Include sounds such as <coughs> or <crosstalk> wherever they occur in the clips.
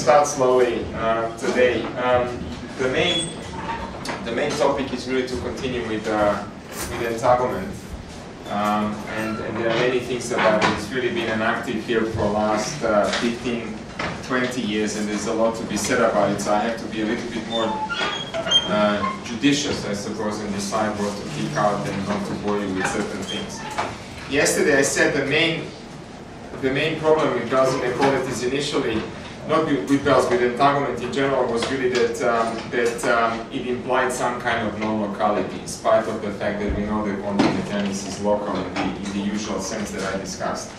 start slowly uh, today. Um, the main the main topic is really to continue with uh, with entanglement, um, and, and there are many things about it. It's really been an active field for the last uh, 15, 20 years, and there's a lot to be said about it. So I have to be a little bit more uh, judicious, I suppose, and decide what to pick out and not to bore you with certain things. Yesterday I said the main the main problem with Bell's inequalities initially, not with, Bell's, with entanglement in general, was really that, um, that um, it implied some kind of non-locality, in spite of the fact that we know that quantum mechanics is local in the, in the usual sense that I discussed.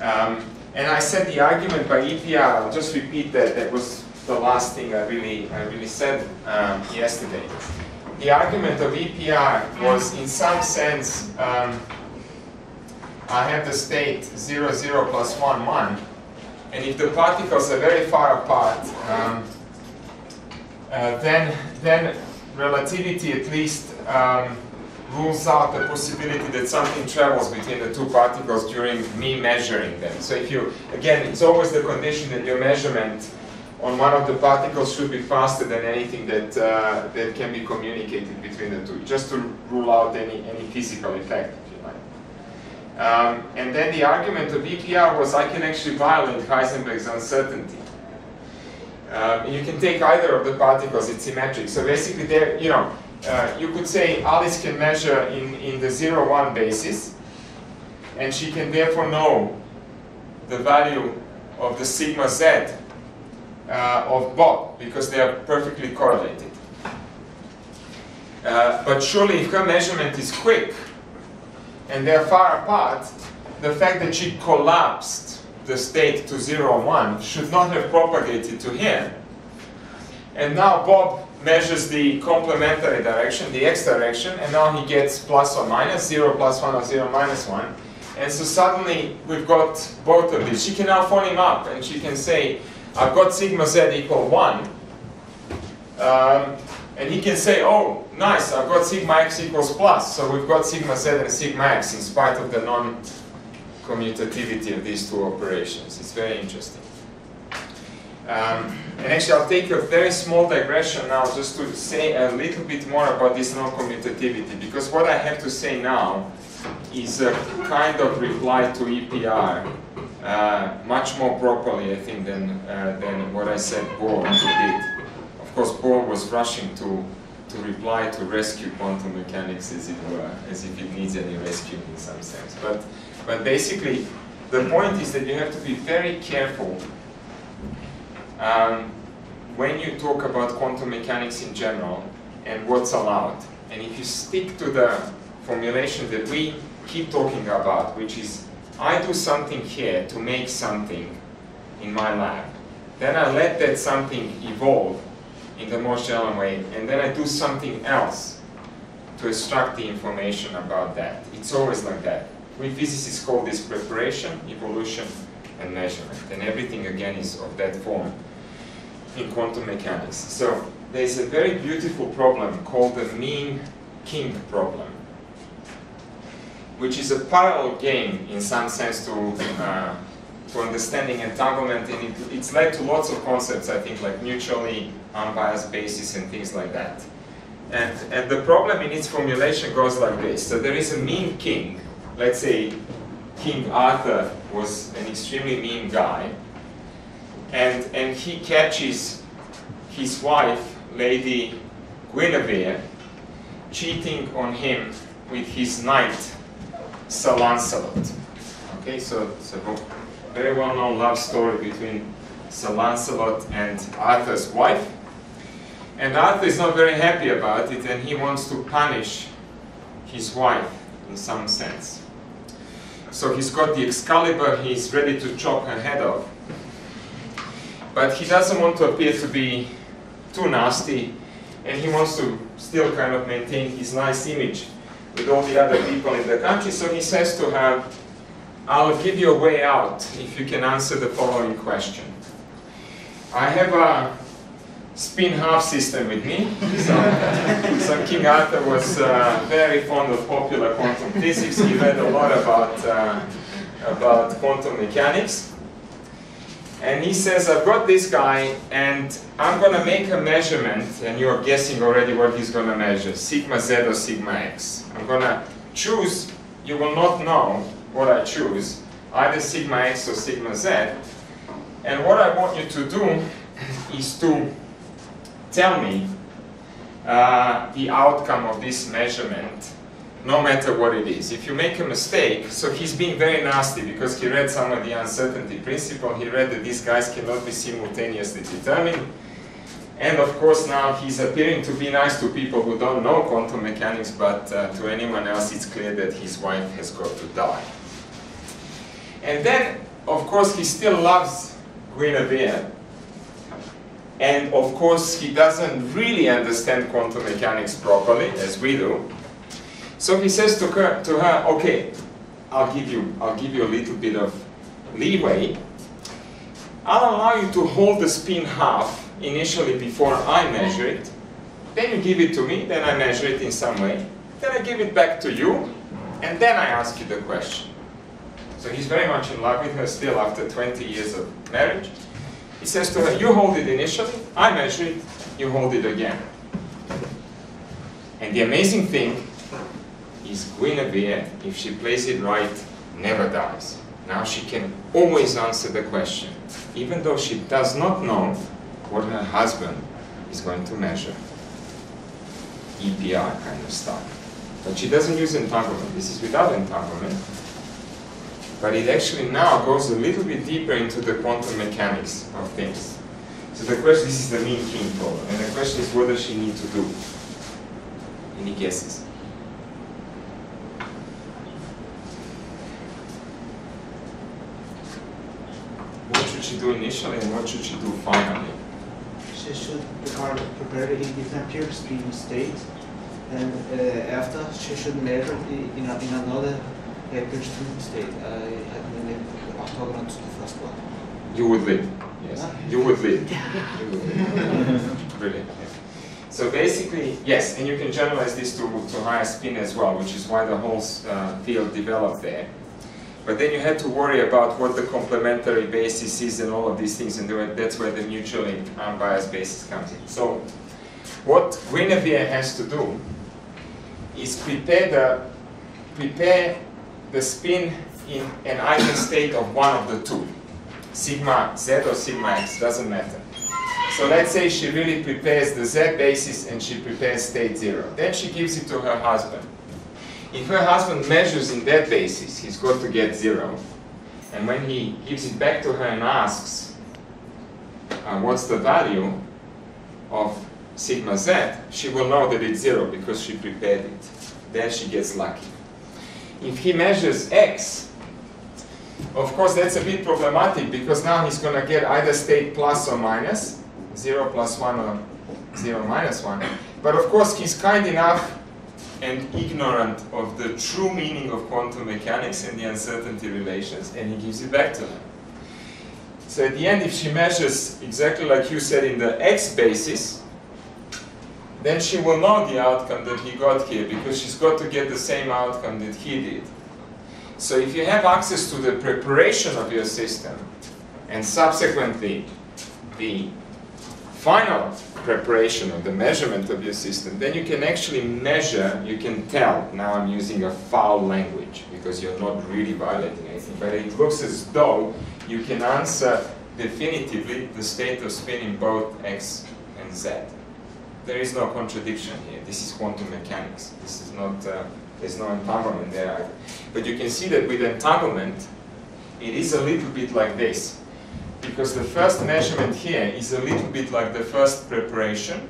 Um, and I said the argument by EPR, I'll just repeat that, that was the last thing I really, I really said um, yesterday. The argument of EPR was in some sense um, I have the state 0, 0 plus 1, 1. And if the particles are very far apart, um, uh, then, then relativity at least um, rules out the possibility that something travels between the two particles during me measuring them. So if you, again, it's always the condition that your measurement on one of the particles should be faster than anything that, uh, that can be communicated between the two, just to rule out any, any physical effect. Um, and then the argument of EPR was I can actually violate Heisenberg's uncertainty. Um, you can take either of the particles, it's symmetric. So basically there, you know, uh, you could say Alice can measure in, in the 0, 1 basis, and she can therefore know the value of the sigma z uh, of Bob, because they are perfectly correlated. Uh, but surely if her measurement is quick, and they're far apart, the fact that she collapsed the state to 0, 1 should not have propagated to him. And now Bob measures the complementary direction, the x direction, and now he gets plus or minus, 0 plus 1 or 0 minus 1. And so suddenly we've got both of these. She can now phone him up and she can say, I've got sigma z equal 1. Um, and he can say, oh, nice, I've got sigma x equals plus, so we've got sigma z and sigma x in spite of the non-commutativity of these two operations. It's very interesting. Um, and actually, I'll take a very small digression now just to say a little bit more about this non-commutativity, because what I have to say now is a kind of reply to EPR, uh, much more properly, I think, than, uh, than what I said Bohr did Of course, Bohr was rushing to, to reply to rescue quantum mechanics as it were, as if it needs any rescue in some sense. But, but basically, the point is that you have to be very careful um, when you talk about quantum mechanics in general and what's allowed. And if you stick to the formulation that we keep talking about, which is I do something here to make something in my lab, then I let that something evolve in the most general way, and then I do something else to extract the information about that. It's always like that. We physicists call this preparation, evolution, and measurement, and everything again is of that form in quantum mechanics. So there's a very beautiful problem called the mean king problem, which is a parallel game in some sense to uh, to understanding entanglement, and it, it's led to lots of concepts, I think, like mutually unbiased basis and things like that. And, and the problem in its formulation goes like this. So there is a mean king. Let's say King Arthur was an extremely mean guy. And, and he catches his wife, Lady Guinevere, cheating on him with his knight, Sir Lancelot. Okay, so, so very well-known love story between Sir Lancelot and Arthur's wife. And Arthur is not very happy about it and he wants to punish his wife in some sense. So he's got the Excalibur, he's ready to chop her head off. But he doesn't want to appear to be too nasty and he wants to still kind of maintain his nice image with all the other people in the country. So he says to her, I'll give you a way out if you can answer the following question. I have a spin half system with me. So, so King Arthur was uh, very fond of popular quantum physics. He read a lot about, uh, about quantum mechanics. And he says, I've got this guy, and I'm going to make a measurement, and you're guessing already what he's going to measure, sigma z or sigma x. I'm going to choose, you will not know what I choose, either sigma x or sigma z. And what I want you to do <laughs> is to tell me uh, the outcome of this measurement no matter what it is. If you make a mistake, so he's being very nasty because he read some of the uncertainty principle, he read that these guys cannot be simultaneously determined, and of course now he's appearing to be nice to people who don't know quantum mechanics, but uh, to anyone else it's clear that his wife has got to die. And then, of course, he still loves Guinevere, and of course he doesn't really understand quantum mechanics properly, as we do, so he says to her, to her, okay, I'll give you, I'll give you a little bit of leeway. I'll allow you to hold the spin half initially before I measure it. Then you give it to me, then I measure it in some way. Then I give it back to you, and then I ask you the question. So he's very much in love with her still after 20 years of marriage. He says to her, you hold it initially, I measure it, you hold it again. And the amazing thing is Guinevere, if she plays it right, never dies. Now she can always answer the question, even though she does not know what her husband is going to measure. EPR kind of stuff. But she doesn't use entanglement. This is without entanglement. But it actually now goes a little bit deeper into the quantum mechanics of things. So the question, this is the mean king problem, and the question is what does she need to do? Any guesses? What should she do initially and what should she do finally? She should prepare the pure spin state and uh, after she should measure in, a, in another pure spin state. I had many orthogonal to the first one. You would live. Yes, huh? you would live. Brilliant. So basically, yes, and you can generalize this to, to higher spin as well, which is why the whole uh, field developed there. But then you had to worry about what the complementary basis is and all of these things, and that's where the mutually unbiased basis comes in. So what Guinevere has to do is prepare the, prepare the spin in an eigenstate of one of the two. Sigma z or sigma x, doesn't matter. So let's say she really prepares the z basis and she prepares state zero. Then she gives it to her husband. If her husband measures in that basis, he's got to get zero. And when he gives it back to her and asks, uh, what's the value of sigma z, she will know that it's zero because she prepared it. Then she gets lucky. If he measures x, of course that's a bit problematic because now he's going to get either state plus or minus, 0 plus 1 or 0 minus 1. But of course he's kind enough and ignorant of the true meaning of quantum mechanics and the uncertainty relations, and he gives it back to them. So at the end, if she measures exactly like you said in the x basis, then she will know the outcome that he got here, because she's got to get the same outcome that he did. So if you have access to the preparation of your system, and subsequently the final preparation of the measurement of your system, then you can actually measure, you can tell, now I'm using a foul language because you're not really violating anything, but it looks as though you can answer definitively the state of spin in both x and z. There is no contradiction here. This is quantum mechanics. This is not, uh, there's no entanglement there. But you can see that with entanglement, it is a little bit like this because the first measurement here is a little bit like the first preparation,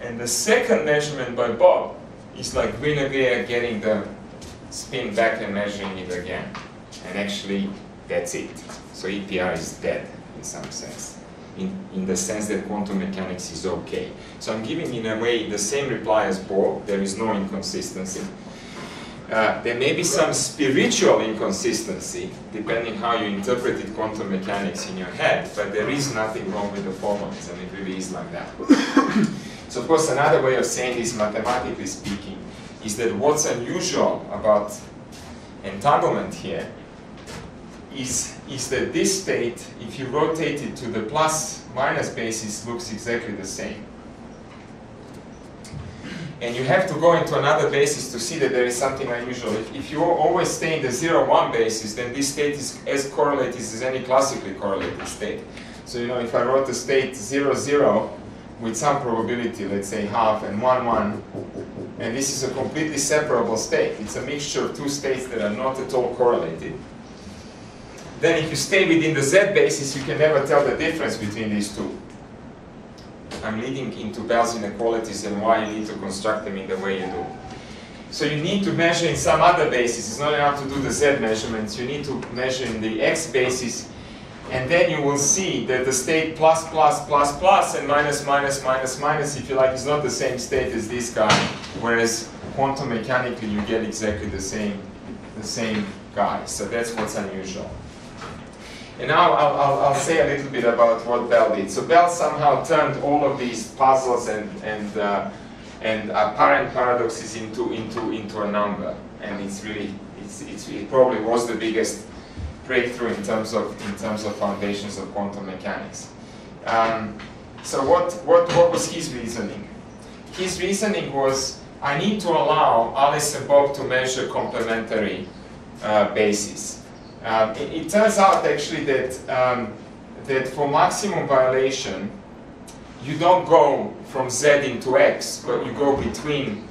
and the second measurement by Bob is like Guinevere getting the spin back and measuring it again. And actually, that's it. So EPR is dead in some sense, in, in the sense that quantum mechanics is okay. So I'm giving in a way the same reply as Bob, there is no inconsistency. Uh, there may be some spiritual inconsistency, depending how you interpreted quantum mechanics in your head, but there is nothing wrong with the formalism, and it really is like that. <coughs> so of course, another way of saying this, mathematically speaking, is that what's unusual about entanglement here is is that this state, if you rotate it to the plus minus basis, looks exactly the same. And you have to go into another basis to see that there is something unusual. If, if you always stay in the 0, 1 basis, then this state is as correlated as any classically correlated state. So, you know, if I wrote the state 0, 0 with some probability, let's say half, and 1, 1, and this is a completely separable state. It's a mixture of two states that are not at all correlated. Then if you stay within the z basis, you can never tell the difference between these two. I'm leading into Bell's inequalities and why you need to construct them in the way you do. So you need to measure in some other basis. It's not enough to do the z measurements. You need to measure in the x basis and then you will see that the state plus, plus, plus, plus, and minus, minus, minus, minus, if you like, is not the same state as this guy, whereas quantum mechanically you get exactly the same, the same guy. So that's what's unusual. And now I'll, I'll, I'll, say a little bit about what Bell did. So Bell somehow turned all of these puzzles and, and, uh, and apparent paradoxes into, into, into a number. And it's really, it's, it's, it probably was the biggest breakthrough in terms of, in terms of foundations of quantum mechanics. Um, so what, what, what was his reasoning? His reasoning was, I need to allow Alice and Bob to measure complementary uh, bases. Um, it, it, turns out actually that, um, that for maximum violation, you don't go from z into x, but you go between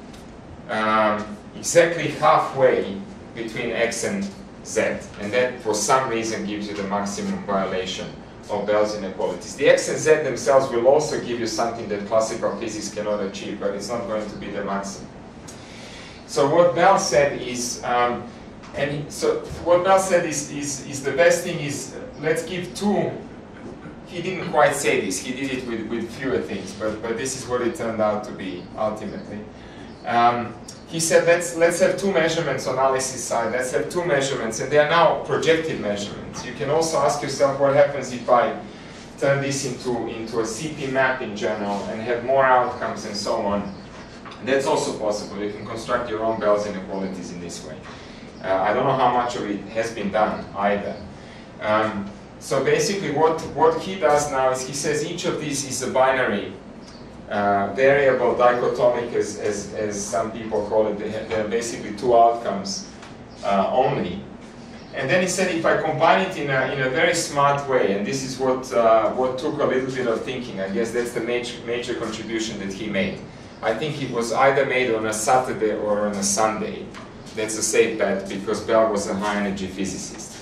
um, exactly halfway between x and z. And that, for some reason, gives you the maximum violation of Bell's inequalities. The x and z themselves will also give you something that classical physics cannot achieve, but it's not going to be the maximum. So what Bell said is, um, and so what Bell said is, is, is the best thing is, let's give two, he didn't quite say this, he did it with, with fewer things, but, but this is what it turned out to be ultimately. Um, he said, let's, let's have two measurements on Alice's side, let's have two measurements, and they are now projected measurements. You can also ask yourself what happens if I turn this into, into a CP map in general and have more outcomes and so on. That's also possible. You can construct your own Bell's inequalities in this way. Uh, I don't know how much of it has been done either. Um, so basically what, what he does now is he says each of these is a binary uh, variable dichotomic as, as, as some people call it. They are basically two outcomes uh, only. And then he said if I combine it in a, in a very smart way, and this is what, uh, what took a little bit of thinking, I guess that's the major, major contribution that he made. I think it was either made on a Saturday or on a Sunday. That's a safe bet because Bell was a high energy physicist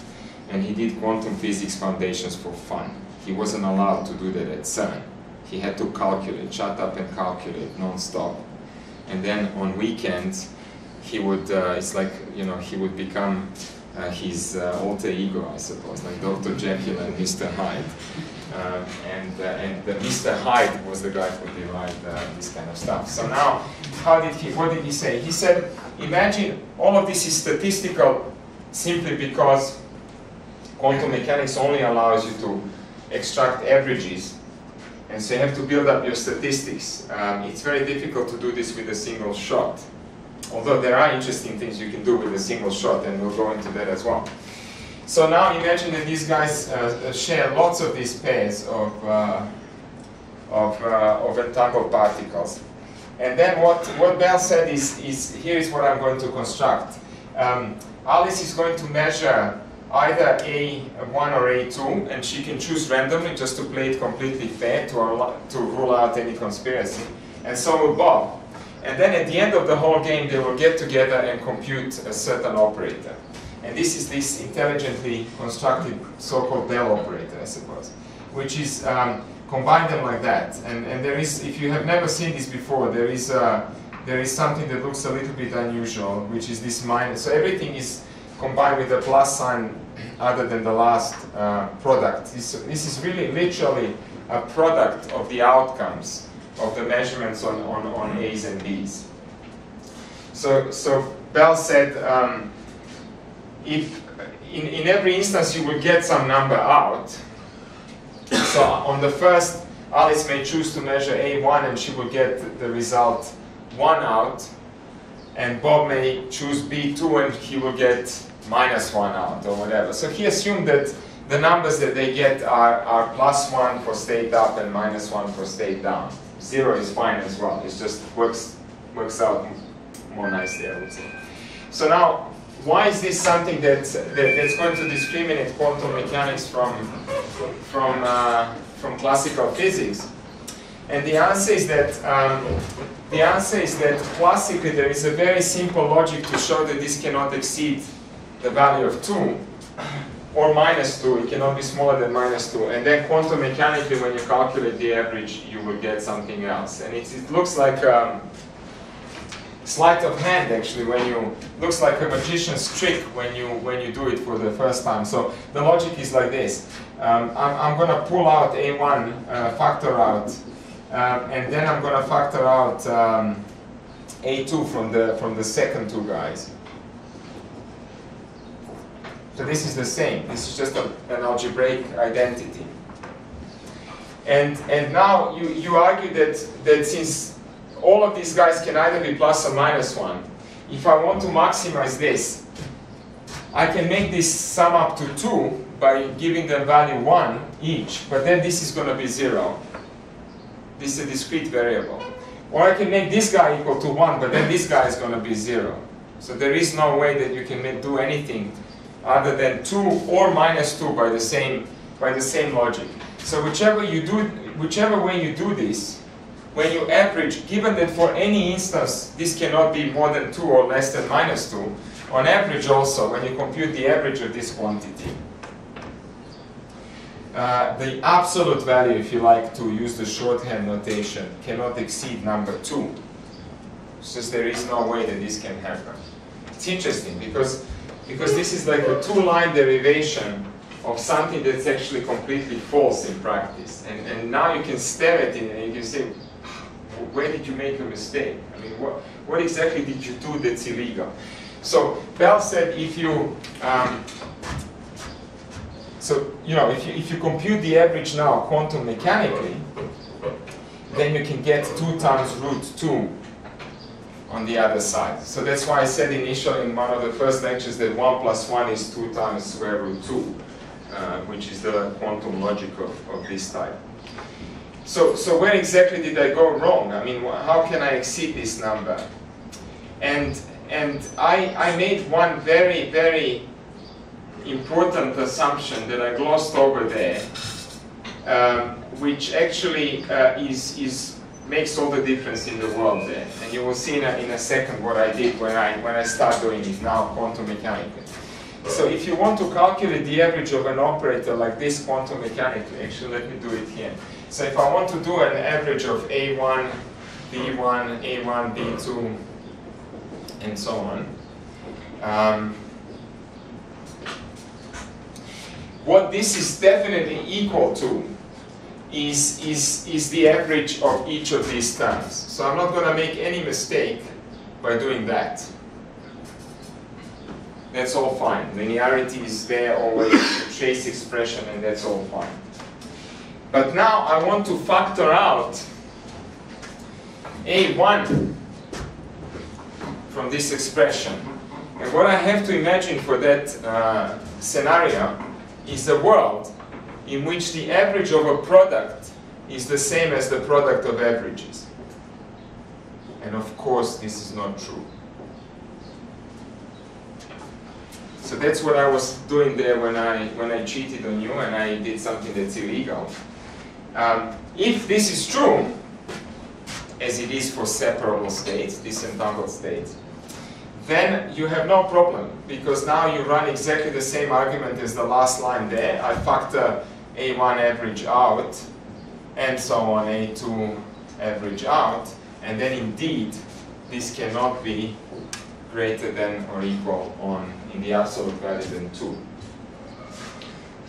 and he did quantum physics foundations for fun. He wasn't allowed to do that at CERN. He had to calculate, shut up and calculate non-stop. And then on weekends, he would, uh, it's like, you know, he would become uh, his uh, alter ego, I suppose, like Dr. Jekyll and Mr. Hyde. Uh, and uh, and Mr. Hyde was the guy who derived uh, this kind of stuff. So now, how did he, what did he say? He said, imagine all of this is statistical simply because quantum mechanics only allows you to extract averages. And so you have to build up your statistics. Um, it's very difficult to do this with a single shot. Although there are interesting things you can do with a single shot, and we'll go into that as well. So now imagine that these guys uh, share lots of these pairs of, uh, of, uh, of entangled particles. And then what, what Bell said is, is, here is what I'm going to construct. Um, Alice is going to measure either A1 or A2, and she can choose randomly just to play it completely fair to, to rule out any conspiracy. And so will Bob. And then at the end of the whole game, they will get together and compute a certain operator. And this is this intelligently constructed so-called Bell operator, I suppose, which is um, combine them like that. And, and there is, if you have never seen this before, there is, a, there is something that looks a little bit unusual, which is this minus. So everything is combined with a plus sign other than the last uh, product. This, this is really literally a product of the outcomes of the measurements on, on, on A's and B's. So, so Bell said, um, if in, in every instance you will get some number out. So on the first, Alice may choose to measure A1 and she will get the result 1 out. And Bob may choose B2 and he will get minus 1 out or whatever. So he assumed that the numbers that they get are, are plus 1 for state up and minus 1 for state down. 0 is fine as well, it just works, works out more nicely, I would say. So now, why is this something that, that that's going to discriminate quantum mechanics from, from, uh, from classical physics? And the answer is that um, the answer is that classically there is a very simple logic to show that this cannot exceed the value of 2 or minus 2, it cannot be smaller than minus 2. And then quantum mechanically, when you calculate the average, you will get something else. And it, it looks like um, sleight of hand, actually, when you, looks like a magician's trick when you, when you do it for the first time. So the logic is like this. Um, I'm, I'm going to pull out A1, uh, factor out, um, and then I'm going to factor out um, A2 from the, from the second two guys. So this is the same. This is just a, an algebraic identity. And, and now you, you argue that, that since all of these guys can either be plus or minus 1, if I want to maximize this, I can make this sum up to 2 by giving them value 1 each, but then this is going to be 0. This is a discrete variable. Or I can make this guy equal to 1, but then this guy is going to be 0. So there is no way that you can make, do anything other than 2 or minus 2 by the same by the same logic. So whichever you do whichever way you do this, when you average, given that for any instance this cannot be more than 2 or less than minus 2, on average also, when you compute the average of this quantity, uh, the absolute value, if you like to use the shorthand notation, cannot exceed number 2. since there is no way that this can happen. It's interesting because because this is like a two-line derivation of something that's actually completely false in practice. And, and now you can stare at it and you can say, where did you make a mistake? I mean, what, what exactly did you do that's illegal? So Bell said if you, um, so you know, if you, if you compute the average now quantum mechanically, then you can get 2 times root 2 on the other side. So that's why I said initially in one of the first lectures that 1 plus 1 is 2 times square root 2, uh, which is the quantum logic of, of this type. So, so where exactly did I go wrong? I mean, how can I exceed this number? And, and I, I made one very, very important assumption that I glossed over there, um, which actually uh, is, is makes all the difference in the world there. And you will see in a, in a second what I did when I, when I start doing it now quantum mechanically. So if you want to calculate the average of an operator like this quantum mechanically, actually let me do it here. So if I want to do an average of A1, B1, A1, B2, and so on, um, what this is definitely equal to is, is, is the average of each of these terms. So I'm not going to make any mistake by doing that. That's all fine. Linearity is there always, <coughs> trace expression, and that's all fine. But now I want to factor out A1 from this expression. And what I have to imagine for that uh, scenario is a world in which the average of a product is the same as the product of averages. And of course, this is not true. So that's what I was doing there when I, when I cheated on you and I did something that's illegal. Um, if this is true, as it is for separable states, disentangled states, then you have no problem because now you run exactly the same argument as the last line there. I factor a1 average out, and so on, A2 average out, and then indeed this cannot be greater than or equal on in the absolute value than 2.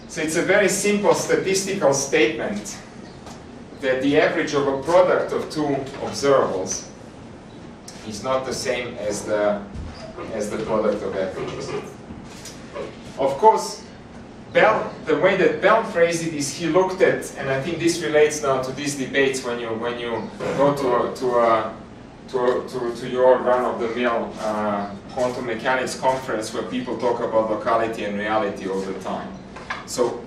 So it's a very simple statistical statement that the average of a product of two observables is not the same as the as the product of averages. Of course, Bell, the way that Bell phrased it is he looked at, and I think this relates now to these debates when you when you go to a, to a, to, to, to your run-of-the-mill uh, quantum mechanics conference where people talk about locality and reality all the time. So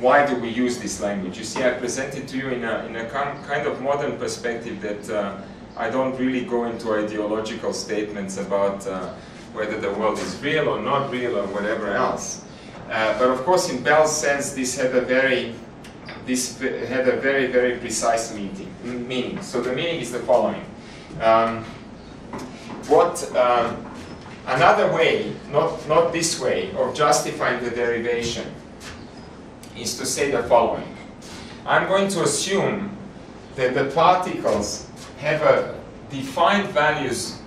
why do we use this language? You see, I presented to you in a, in a kind of modern perspective that uh, I don't really go into ideological statements about uh, whether the world is real or not real or whatever else. Uh, but of course, in Bell's sense, this had a very this had a very, very precise meaning. So the meaning is the following. Um, what um, another way, not, not this way, of justifying the derivation is to say the following. I'm going to assume that the particles have a defined values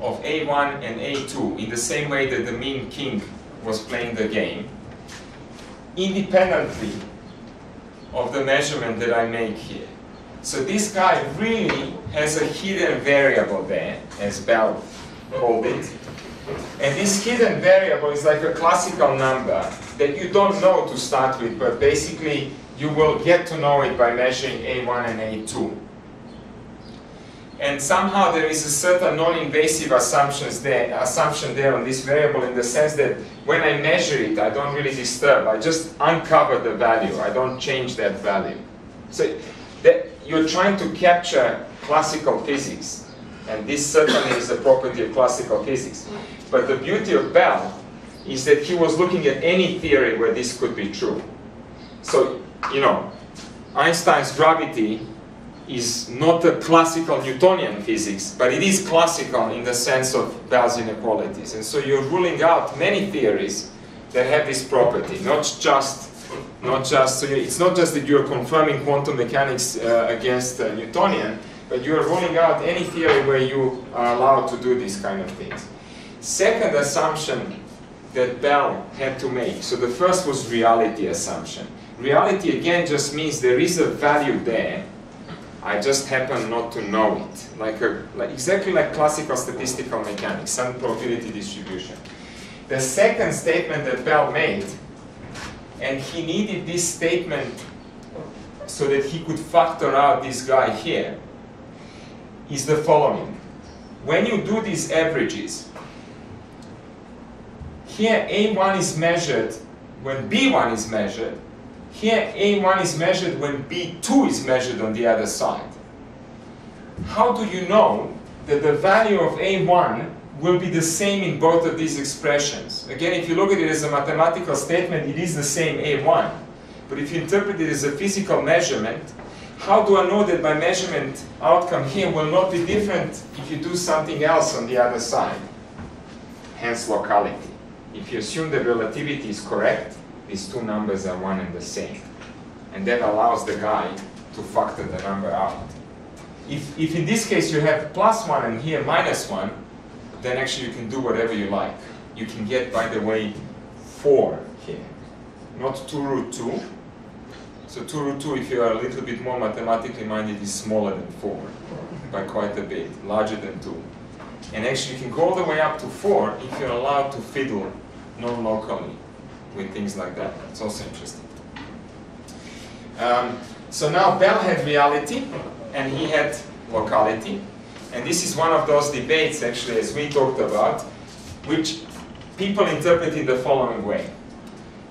of A1 and A2 in the same way that the mean king was playing the game, independently of the measurement that I make here. So this guy really has a hidden variable there, as Bell called it. And this hidden variable is like a classical number that you don't know to start with, but basically you will get to know it by measuring A1 and A2. And somehow there is a certain non-invasive assumptions there, assumption there on this variable in the sense that when I measure it, I don't really disturb. I just uncover the value. I don't change that value. So that you're trying to capture classical physics. And this certainly is a property of classical physics. But the beauty of Bell is that he was looking at any theory where this could be true. So, you know, Einstein's gravity is not a classical Newtonian physics, but it is classical in the sense of Bell's inequalities. And so you're ruling out many theories that have this property, not just, not just, so it's not just that you're confirming quantum mechanics uh, against uh, Newtonian, but you're ruling out any theory where you are allowed to do these kind of things. Second assumption that Bell had to make, so the first was reality assumption. Reality again just means there is a value there, I just happen not to know it. Like, a, like exactly like classical statistical mechanics, some probability distribution. The second statement that Bell made, and he needed this statement so that he could factor out this guy here, is the following. When you do these averages, here A1 is measured when B1 is measured, here A1 is measured when B2 is measured on the other side. How do you know that the value of A1 will be the same in both of these expressions? Again, if you look at it as a mathematical statement, it is the same A1. But if you interpret it as a physical measurement, how do I know that my measurement outcome here will not be different if you do something else on the other side? Hence locality. If you assume that relativity is correct, these two numbers are one and the same. And that allows the guy to factor the number out. If, if in this case you have plus 1 and here minus 1, then actually you can do whatever you like. You can get, by the way, 4 here, not 2 root 2. So 2 root 2, if you are a little bit more mathematically minded, is smaller than 4 by quite a bit, larger than 2. And actually you can go all the way up to 4 if you're allowed to fiddle non-locally with things like that. It's also interesting. Um, so now Bell had reality and he had locality. And this is one of those debates, actually, as we talked about, which people interpret in the following way.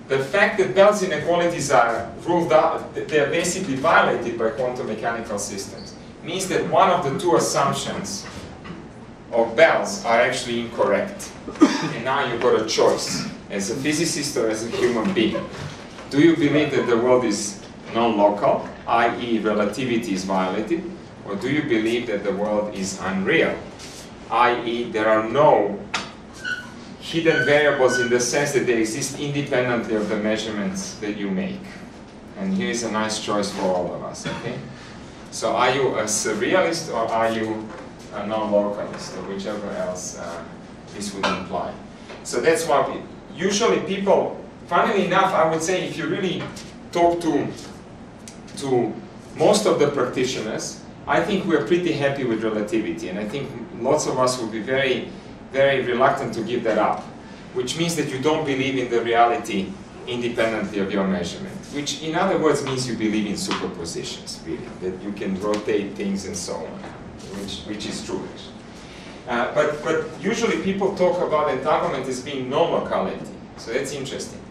The fact that Bell's inequalities are ruled out, they are basically violated by quantum mechanical systems, means that one of the two assumptions of Bell's are actually incorrect. <coughs> and now you've got a choice as a physicist or as a human being. Do you believe that the world is non-local, i.e. relativity is violated, or do you believe that the world is unreal, i.e. there are no hidden variables in the sense that they exist independently of the measurements that you make? And here is a nice choice for all of us, okay? So are you a surrealist or are you a non-localist, or whichever else uh, this would imply? So that's why we, usually people, funnily enough, I would say if you really talk to, to most of the practitioners, I think we're pretty happy with relativity, and I think lots of us will be very, very reluctant to give that up, which means that you don't believe in the reality independently of your measurement, which in other words means you believe in superpositions, really, that you can rotate things and so on, which, which is true. Uh, but, but usually people talk about entanglement as being non-locality. So that's interesting.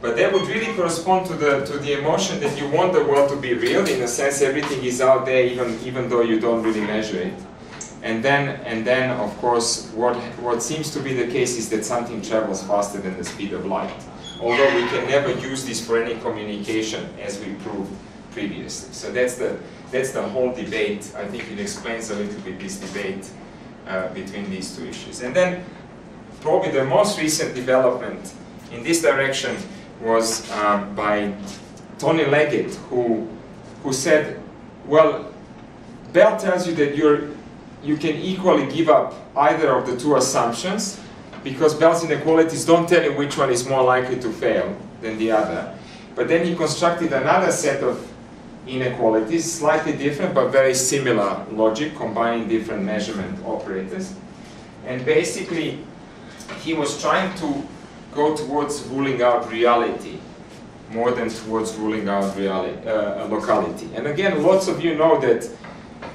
But that would really correspond to the to the emotion that you want the world to be real. In a sense, everything is out there, even even though you don't really measure it. And then and then, of course, what what seems to be the case is that something travels faster than the speed of light. Although we can never use this for any communication, as we proved previously. So that's the that's the whole debate. I think it explains a little bit this debate uh, between these two issues. And then probably the most recent development in this direction was um, by Tony Leggett, who, who said, well, Bell tells you that you're, you can equally give up either of the two assumptions, because Bell's inequalities don't tell you which one is more likely to fail than the other. But then he constructed another set of inequalities, slightly different but very similar logic, combining different measurement operators. And basically, he was trying to go towards ruling out reality more than towards ruling out reality, uh, locality. And again, lots of you know that,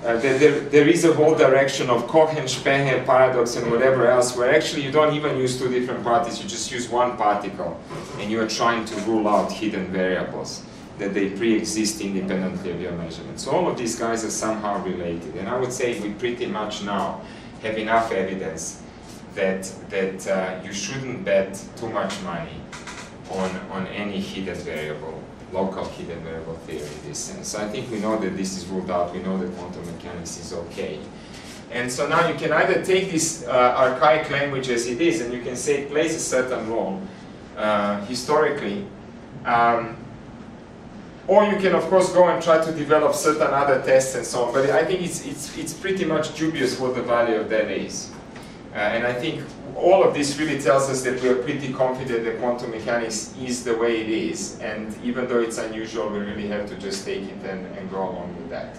uh, that there, there is a whole direction of Kochen-Specker paradox and whatever else, where actually you don't even use two different particles, you just use one particle, and you are trying to rule out hidden variables, that they pre-exist independently of your measurement. So all of these guys are somehow related, and I would say we pretty much now have enough evidence that, that uh, you shouldn't bet too much money on, on any hidden variable, local hidden variable theory in this sense. So I think we know that this is ruled out, we know that quantum mechanics is okay. And so now you can either take this uh, archaic language as it is and you can say it plays a certain role uh, historically, um, or you can of course go and try to develop certain other tests and so on, but I think it's, it's, it's pretty much dubious what the value of that is. Uh, and I think all of this really tells us that we are pretty confident that quantum mechanics is the way it is. And even though it's unusual, we really have to just take it and, and go along with that.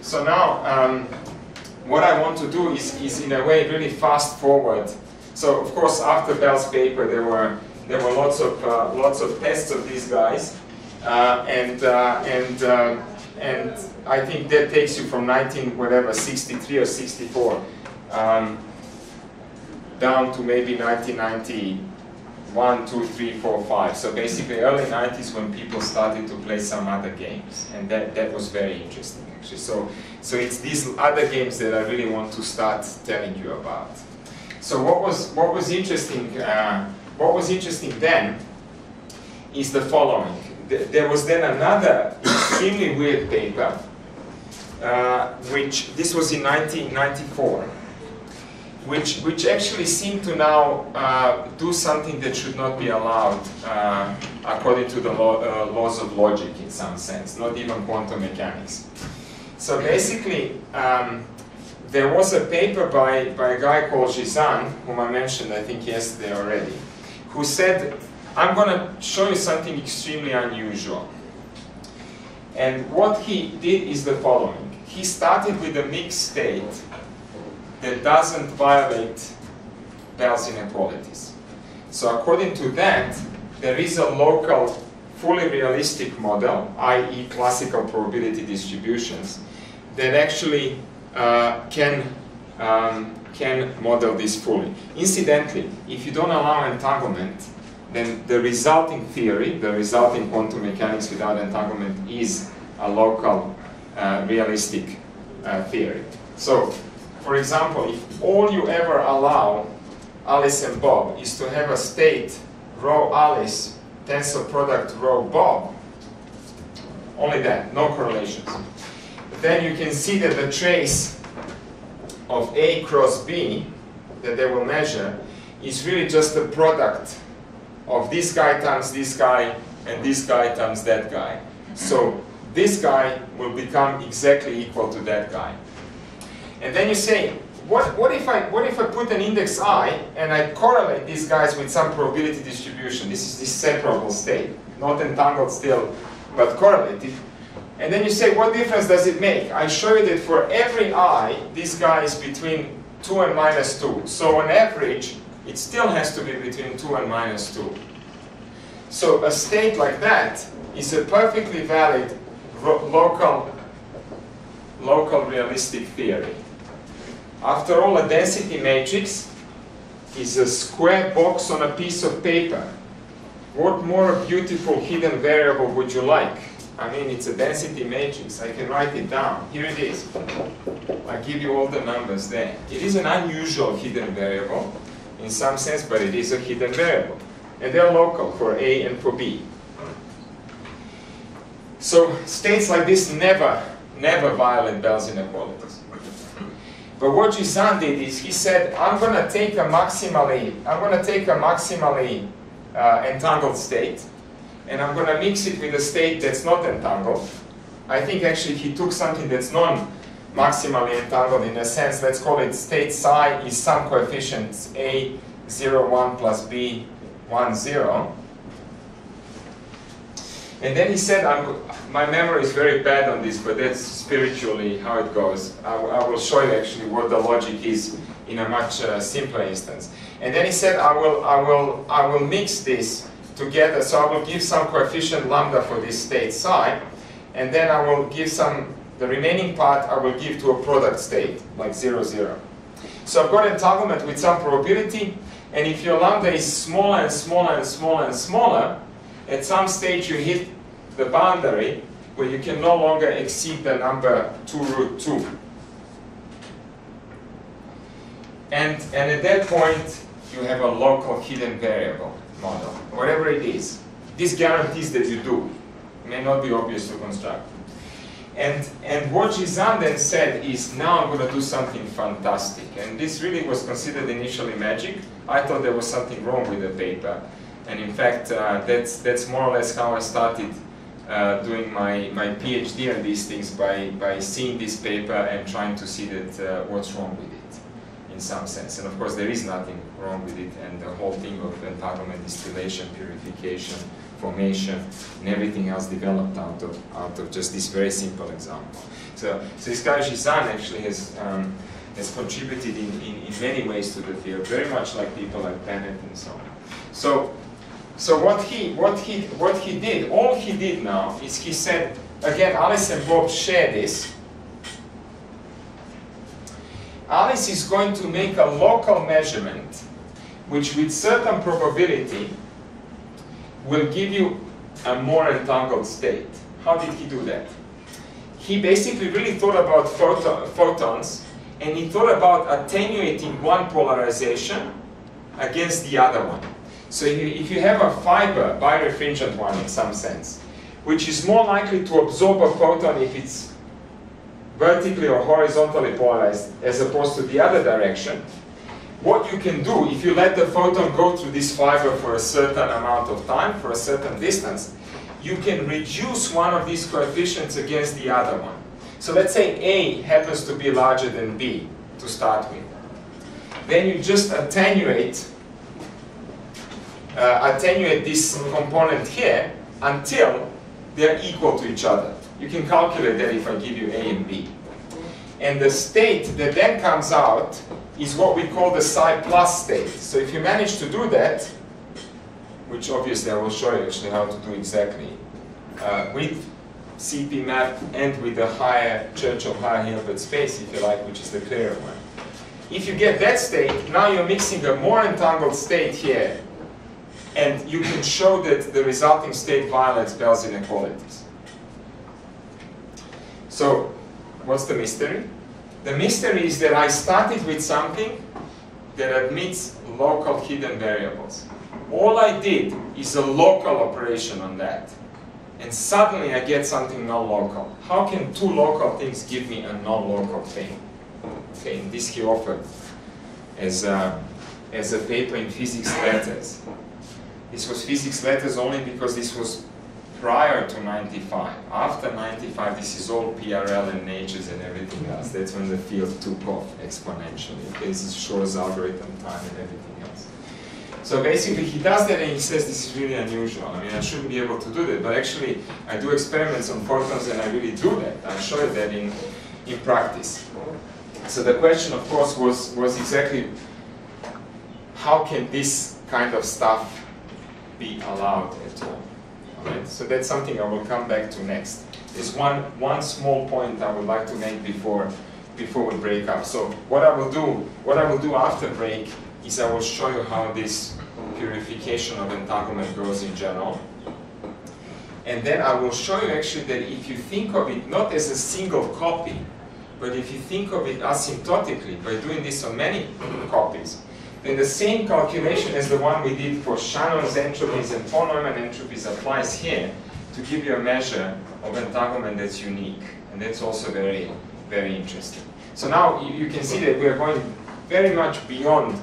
So now, um, what I want to do is, is in a way really fast forward. So of course, after Bell's paper, there were there were lots of uh, lots of tests of these guys, and uh, and uh, and I think that takes you from 19 whatever 63 or 64. Um, down to maybe 1991, 2, 3, 4, 5. So basically early 90s when people started to play some other games. And that, that was very interesting actually. So, so it's these other games that I really want to start telling you about. So what was, what was interesting, uh, what was interesting then is the following. There was then another extremely weird paper, uh, which this was in 1994 which, which actually seemed to now uh, do something that should not be allowed uh, according to the law, uh, laws of logic in some sense, not even quantum mechanics. So basically, um, there was a paper by, by a guy called Gisin, whom I mentioned I think yesterday already, who said, I'm going to show you something extremely unusual. And what he did is the following. He started with a mixed state that doesn't violate Bell's inequalities. So according to that, there is a local fully realistic model, i.e. classical probability distributions, that actually uh, can, um, can model this fully. Incidentally, if you don't allow entanglement, then the resulting theory, the resulting quantum mechanics without entanglement is a local uh, realistic uh, theory. So for example, if all you ever allow Alice and Bob is to have a state rho Alice tensor product rho Bob, only that, no correlations. Then you can see that the trace of A cross B that they will measure is really just the product of this guy times this guy and this guy times that guy. So this guy will become exactly equal to that guy. And then you say, what, what, if I, what if I put an index i and I correlate these guys with some probability distribution? This is this separable state, not entangled still, but correlated. And then you say, what difference does it make? I show you that for every i, this guy is between 2 and minus 2. So on average, it still has to be between 2 and minus 2. So a state like that is a perfectly valid local, local realistic theory. After all, a density matrix is a square box on a piece of paper. what more beautiful hidden variable would you like? I mean, it's a density matrix. I can write it down. Here it is. I give you all the numbers there. It is an unusual hidden variable in some sense, but it is a hidden variable. And they're local for A and for B. So states like this never, never violate Bell's inequalities. But what Gisin did is he said, I'm going to take a maximally, I'm going to take a maximally uh, entangled state, and I'm going to mix it with a state that's not entangled. I think actually he took something that's non-maximally entangled in a sense, let's call it state psi is some coefficients a 0, 1 plus b 1, 0. And then he said, my memory is very bad on this, but that's spiritually how it goes. I, I will show you actually what the logic is in a much uh, simpler instance. And then he said, I will, I, will, I will mix this together, so I will give some coefficient lambda for this state psi, and then I will give some, the remaining part I will give to a product state, like 0, 0. So I've got entanglement with some probability, and if your lambda is smaller and smaller and smaller and smaller, at some stage you hit the boundary where you can no longer exceed the number 2 root 2. And, and at that point, you have a local hidden variable model, whatever it is. This guarantees that you do. It may not be obvious to construct. And, and what Gisin then said is, now I'm going to do something fantastic. And this really was considered initially magic. I thought there was something wrong with the paper. And in fact, uh, that's, that's more or less how I started uh, doing my, my PhD on these things by, by seeing this paper and trying to see that uh, what's wrong with it in some sense. And of course there is nothing wrong with it and the whole thing of entanglement, distillation, purification, formation and everything else developed out of, out of just this very simple example. So, so this guy Gisin actually has, um, has contributed in, in, in many ways to the field, very much like people like Bennett and so on. So so what he, what, he, what he did, all he did now is he said, again, Alice and Bob share this. Alice is going to make a local measurement which with certain probability will give you a more entangled state. How did he do that? He basically really thought about photo photons and he thought about attenuating one polarization against the other one. So if you have a fiber, birefringent one in some sense, which is more likely to absorb a photon if it's vertically or horizontally polarized as opposed to the other direction, what you can do, if you let the photon go through this fiber for a certain amount of time, for a certain distance, you can reduce one of these coefficients against the other one. So let's say A happens to be larger than B to start with. Then you just attenuate uh, attenuate this component here until they're equal to each other. You can calculate that if I give you A and B. And the state that then comes out is what we call the psi plus state. So if you manage to do that, which obviously I will show you actually how to do exactly, uh, with CP map and with the higher church of higher Hilbert space, if you like, which is the clearer one. If you get that state, now you're mixing a more entangled state here and you can show that the resulting state violates Bell's inequalities. So, what's the mystery? The mystery is that I started with something that admits local hidden variables. All I did is a local operation on that. And suddenly I get something non-local. How can two local things give me a non-local thing? This he offered as a, as a paper in physics letters. This was physics letters only because this was prior to 95. After 95, this is all PRL and natures and everything else. That's when the field took off exponentially. This is Shor's algorithm, time, and everything else. So basically, he does that and he says this is really unusual. I mean, I shouldn't be able to do that, but actually, I do experiments on photons and I really do that. I show you that in, in practice. So the question, of course, was, was exactly how can this kind of stuff be allowed Alright, so that's something I will come back to next. There's one, one small point I would like to make before, before we break up. So what I will do, what I will do after break is I will show you how this purification of entanglement goes in general. And then I will show you actually that if you think of it not as a single copy, but if you think of it asymptotically by doing this on many copies, then the same calculation as the one we did for Shannon's entropies and von Neumann entropies applies here to give you a measure of entanglement that's unique. And that's also very, very interesting. So now you, you can see that we are going very much beyond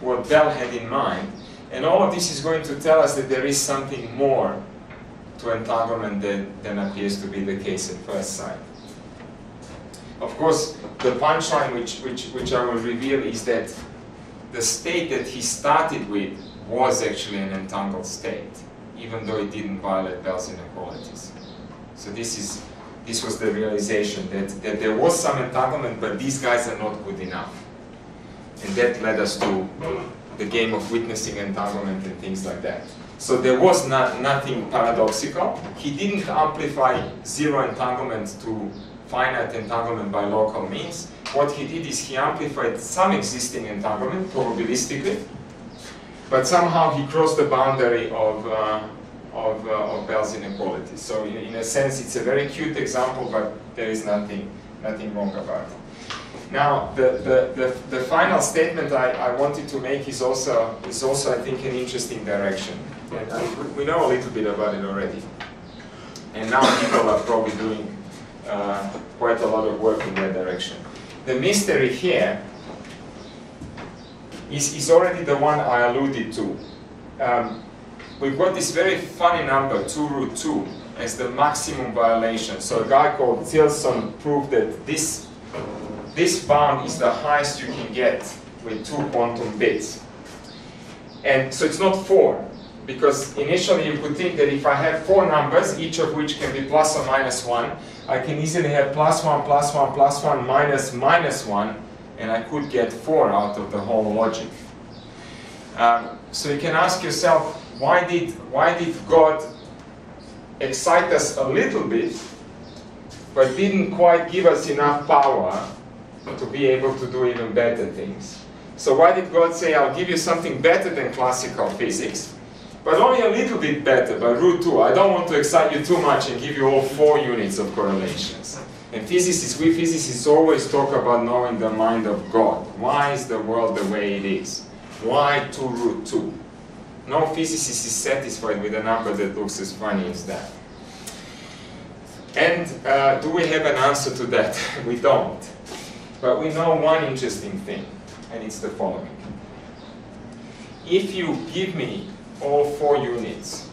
what Bell had in mind. And all of this is going to tell us that there is something more to entanglement than, than appears to be the case at first sight. Of course, the punchline which, which, which I will reveal is that the state that he started with was actually an entangled state, even though it didn't violate Bell's inequalities. So this is this was the realization that, that there was some entanglement, but these guys are not good enough. And that led us to the game of witnessing entanglement and things like that. So there was not, nothing paradoxical. He didn't amplify zero entanglement to finite entanglement by local means. What he did is he amplified some existing entanglement probabilistically, but somehow he crossed the boundary of, uh, of, uh, of Bell's inequality. So in, in, a sense, it's a very cute example, but there is nothing, nothing wrong about it. Now, the, the, the, the final statement I, I wanted to make is also, is also, I think, an interesting direction. And I, we know a little bit about it already. And now people are probably doing uh, quite a lot of work in that direction. The mystery here is, is already the one I alluded to. Um, we've got this very funny number, 2 root 2, as the maximum violation. So a guy called Tsirelson proved that this, this bound is the highest you can get with two quantum bits. And so it's not 4, because initially you could think that if I have four numbers, each of which can be plus or minus 1, I can easily have plus 1, plus 1, plus 1, minus minus 1, and I could get 4 out of the whole logic. Um, so you can ask yourself, why did, why did God excite us a little bit, but didn't quite give us enough power to be able to do even better things? So why did God say, I'll give you something better than classical physics, but only a little bit better, by root 2. I don't want to excite you too much and give you all four units of correlations. And physicists, we physicists always talk about knowing the mind of God. Why is the world the way it is? Why 2 root 2? No physicist is satisfied with a number that looks as funny as that. And uh, do we have an answer to that? <laughs> we don't. But we know one interesting thing, and it's the following. If you give me all four units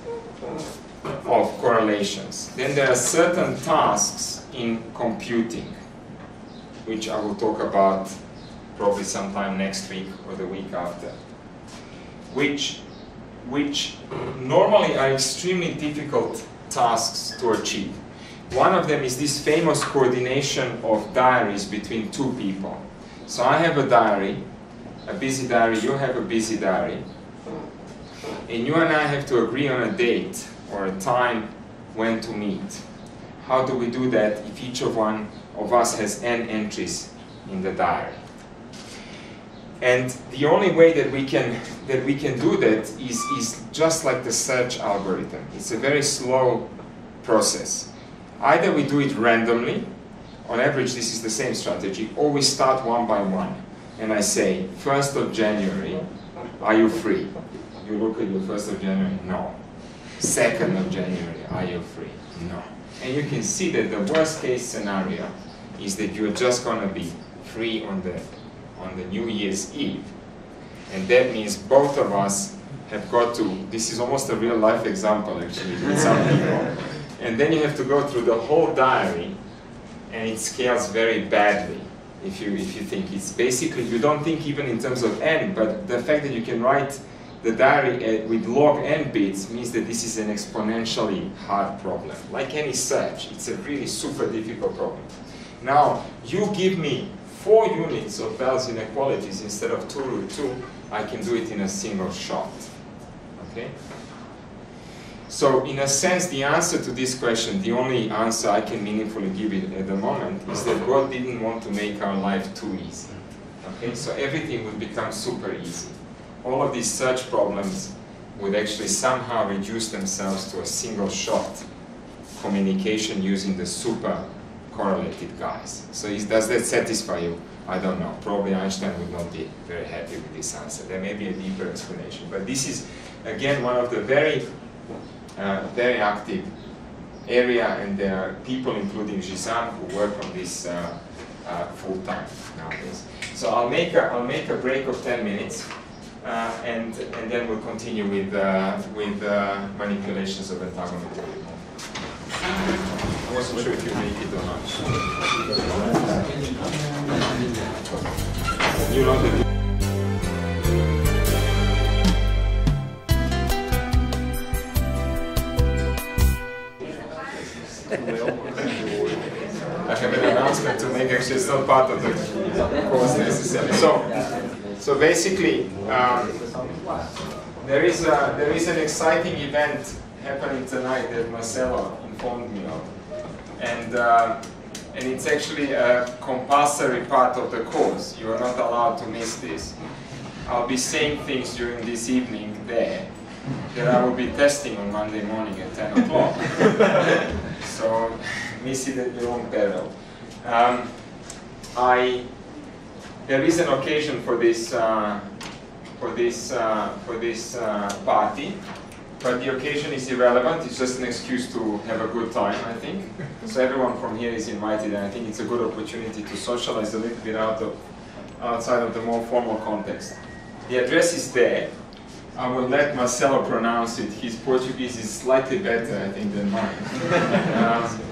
of correlations. Then there are certain tasks in computing, which I will talk about probably sometime next week or the week after, which, which normally are extremely difficult tasks to achieve. One of them is this famous coordination of diaries between two people. So I have a diary, a busy diary, you have a busy diary, and you and I have to agree on a date or a time when to meet. How do we do that if each of one of us has n entries in the diary? And the only way that we can that we can do that is, is just like the search algorithm. It's a very slow process. Either we do it randomly, on average this is the same strategy, or we start one by one. And I say, 1st of January, are you free? You look at your 1st of January, no. 2nd of January, are you free? No. And you can see that the worst case scenario is that you're just going to be free on the, on the New Year's Eve. And that means both of us have got to, this is almost a real life example actually with some <laughs> people. And then you have to go through the whole diary and it scales very badly if you, if you think it's basically, you don't think even in terms of n, but the fact that you can write the diary uh, with log n bits means that this is an exponentially hard problem. Like any search, it's a really super difficult problem. Now, you give me four units of Bell's inequalities instead of 2 root 2, I can do it in a single shot. Okay? So in a sense, the answer to this question, the only answer I can meaningfully give it at the moment, is that God didn't want to make our life too easy. Okay? So everything would become super easy. All of these search problems would actually somehow reduce themselves to a single shot communication using the super correlated guys. So is, does that satisfy you? I don't know. Probably Einstein would not be very happy with this answer. There may be a deeper explanation. But this is, again, one of the very, uh, very active area, and there are people, including Gisin, who work on this uh, uh, full time nowadays. So I'll make a, I'll make a break of 10 minutes. Uh, and and then we'll continue with uh, with uh, manipulations of entanglement. I wasn't sure if you make it or not. You know the I have an announcement to make, actually it's not part of the course necessarily. So, so basically, um, there is a, there is an exciting event happening tonight that Marcelo informed me of, and uh, and it's actually a compulsory part of the course. You are not allowed to miss this. I'll be saying things during this evening there that I will be testing on Monday morning at 10 o'clock. <laughs> so miss it at your own peril. Um, I there is an occasion for this uh, for this uh, for this uh, party, but the occasion is irrelevant. It's just an excuse to have a good time, I think. <laughs> So everyone from here is invited, and I think it's a good opportunity to socialize a little bit out of outside of the more formal context. The address is there. I will let Marcelo pronounce it. His Portuguese is slightly better, I think, than mine. <laughs> um,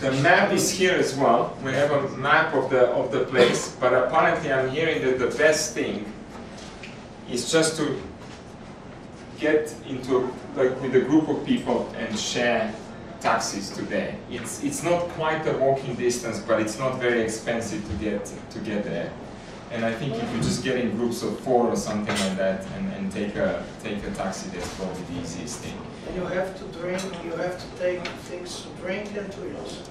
the map is here as well. We have a map of the of the place, but apparently I'm hearing that the best thing is just to get into like with a group of people and share taxis today. It's it's not quite a walking distance, but it's not very expensive to get to get there. And I think if you just get in groups of four or something like that and, and take a take a taxi, that's probably the easiest thing. And you have to drink, you have to take things to drink and to use.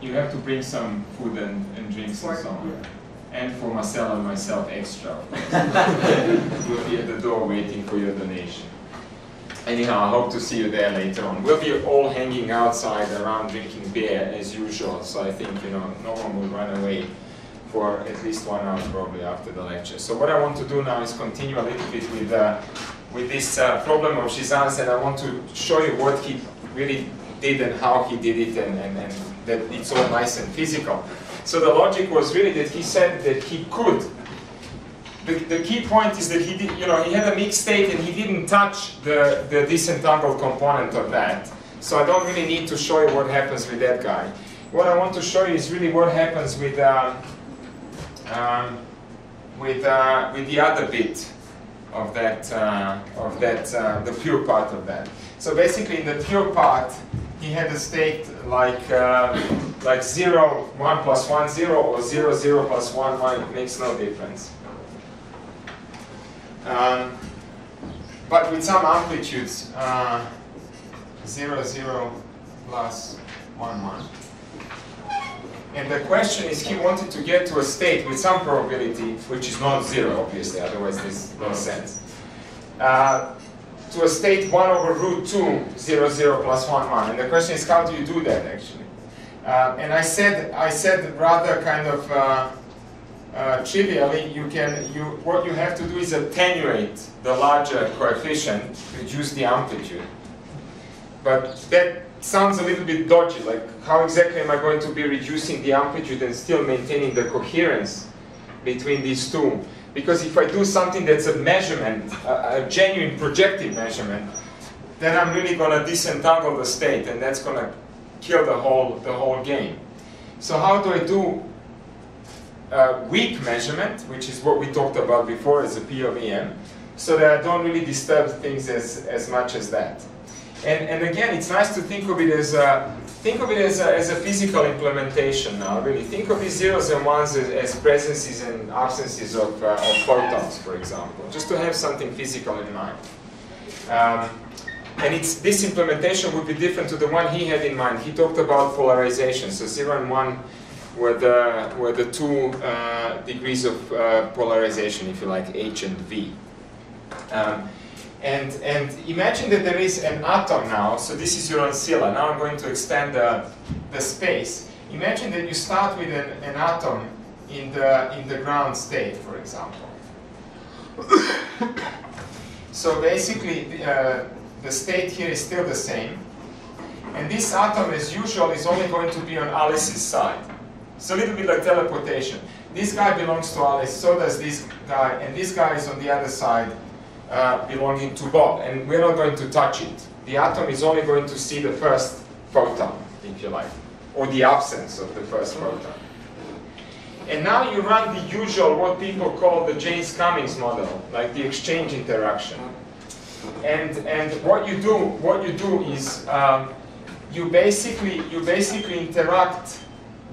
You have to bring some food and, and drinks and so on. And for Marcel and myself extra. <laughs> we'll be at the door waiting for your donation. Anyhow, I hope to see you there later on. We'll be all hanging outside around drinking beer as usual, so I think you know no one will run away for at least one hour probably after the lecture. So what I want to do now is continue a little bit with uh, with this uh, problem of Gisin's and I want to show you what he really did and how he did it and, and, and that it's all nice and physical. So the logic was really that he said that he could. The, the key point is that he did, you know, he had a mixed state and he didn't touch the, the disentangled component of that. So I don't really need to show you what happens with that guy. What I want to show you is really what happens with, um, um, with, uh, with the other bit of that, uh, of that uh, the pure part of that. So basically in the pure part, he had a state like, uh, like 0, 1 plus 1, 0, or 0, 0 plus 1, 1, it makes no difference. Um, but with some amplitudes, uh, 0, 0 plus 1, 1. And the question is, he wanted to get to a state with some probability, which is not zero, obviously, otherwise there's no sense. Uh, to a state 1 over root 2, 0, 0 plus 1, 1. And the question is, how do you do that, actually? Uh, and I said, I said rather kind of uh, uh, trivially, you can, you, what you have to do is attenuate the larger coefficient, reduce the amplitude. But that sounds a little bit dodgy, like how exactly am I going to be reducing the amplitude and still maintaining the coherence between these two? Because if I do something that's a measurement, a, a genuine projective measurement, then I'm really going to disentangle the state and that's going to kill the whole, the whole game. So how do I do a weak measurement, which is what we talked about before as a POVM, so that I don't really disturb things as, as much as that. And, and again, it's nice to think of it as a, think of it as a, as a physical implementation now, really. Think of these zeros and ones as, as presences and absences of, uh, of photons, for example, just to have something physical in mind. Um, and it's, this implementation would be different to the one he had in mind. He talked about polarization, so 0 and 1 were the, were the two uh, degrees of uh, polarization, if you like, H and V. Um, and, and imagine that there is an atom now, so this is your ancilla. Now I'm going to extend the, the space. Imagine that you start with an, an atom in the, in the ground state, for example. <coughs> so basically, uh, the state here is still the same. And this atom, as usual, is only going to be on Alice's side. It's a little bit like teleportation. This guy belongs to Alice, so does this guy, and this guy is on the other side, uh, belonging to Bob. And we're not going to touch it. The atom is only going to see the first photon, if you like, or the absence of the first photon. And now you run the usual, what people call the Jaynes Cummings model, like the exchange interaction. And, and what you do, what you do is um, you basically you basically interact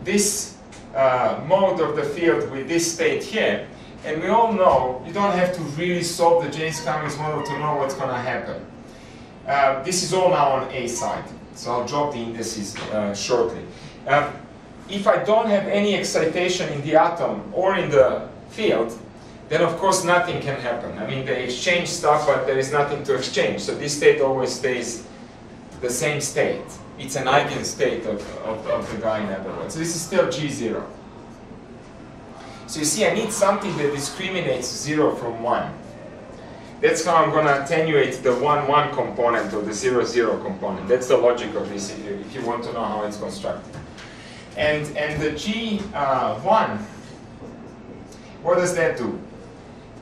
this uh, mode of the field with this state here. And we all know you don't have to really solve the Jaynes Cummings model to know what's going to happen. Uh, this is all now on A side, so I'll drop the indices uh, shortly. Um, if I don't have any excitation in the atom or in the field, then of course nothing can happen. I mean, they exchange stuff, but there is nothing to exchange. So this state always stays the same state. It's an eigenstate of, of, of the guy in other words. So this is still G0. So you see, I need something that discriminates 0 from 1. That's how I'm going to attenuate the 1-1 component or the 0-0 component. That's the logic of this if you, if you want to know how it's constructed. And, and the G1, uh, what does that do?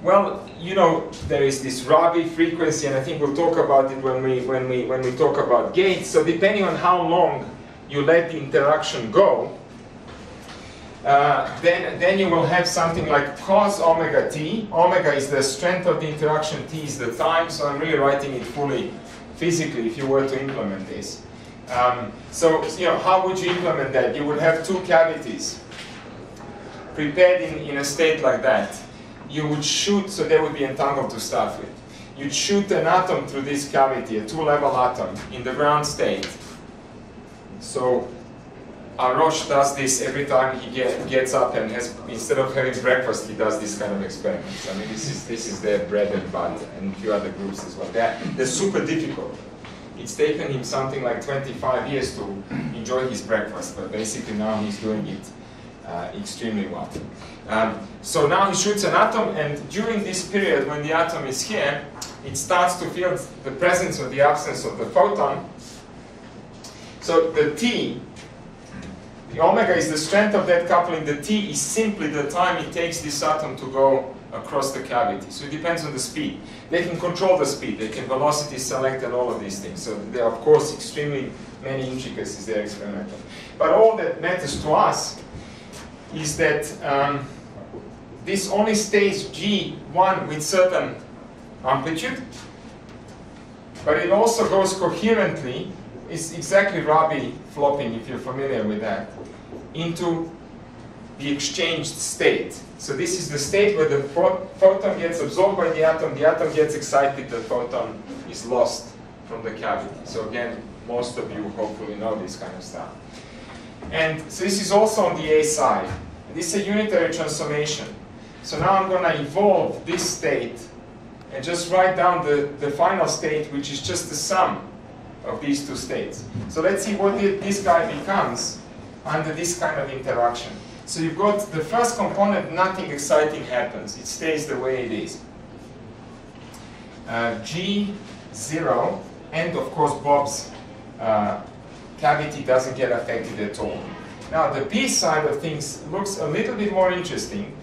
Well, you know, there is this Rabi frequency, and I think we'll talk about it when we, when we, when we talk about gates. So depending on how long you let the interaction go, uh, then, then you will have something like cos omega t. Omega is the strength of the interaction, t is the time, so I'm rewriting it fully physically if you were to implement this. Um, so, you know, how would you implement that? You would have two cavities prepared in, in a state like that you would shoot, so they would be entangled to start with. You'd shoot an atom through this cavity, a two-level atom, in the ground state. So Haroche does this every time he get, gets up and has, instead of having breakfast, he does this kind of experiments. I mean, this is, this is their bread and butter, and a few other groups as well. They're, they're super difficult. It's taken him something like 25 years to enjoy his breakfast, but basically now he's doing it uh, extremely well. Um, so now he shoots an atom, and during this period when the atom is here, it starts to feel the presence or the absence of the photon. So the T, the omega is the strength of that coupling, the T is simply the time it takes this atom to go across the cavity. So it depends on the speed. They can control the speed, they can velocity select and all of these things. So there are of course extremely many intricacies there experimental. But all that matters to us is that um, this only stays G1 with certain amplitude, but it also goes coherently, it's exactly Rabi flopping if you're familiar with that, into the exchanged state. So this is the state where the photon gets absorbed by the atom, the atom gets excited, the photon is lost from the cavity. So again, most of you hopefully know this kind of stuff. And so this is also on the A side. This is a unitary transformation. So now I'm going to evolve this state and just write down the, the final state, which is just the sum of these two states. So let's see what this guy becomes under this kind of interaction. So you've got the first component, nothing exciting happens. It stays the way it is. Uh, G0, and of course Bob's uh, cavity doesn't get affected at all. Now the B side of things looks a little bit more interesting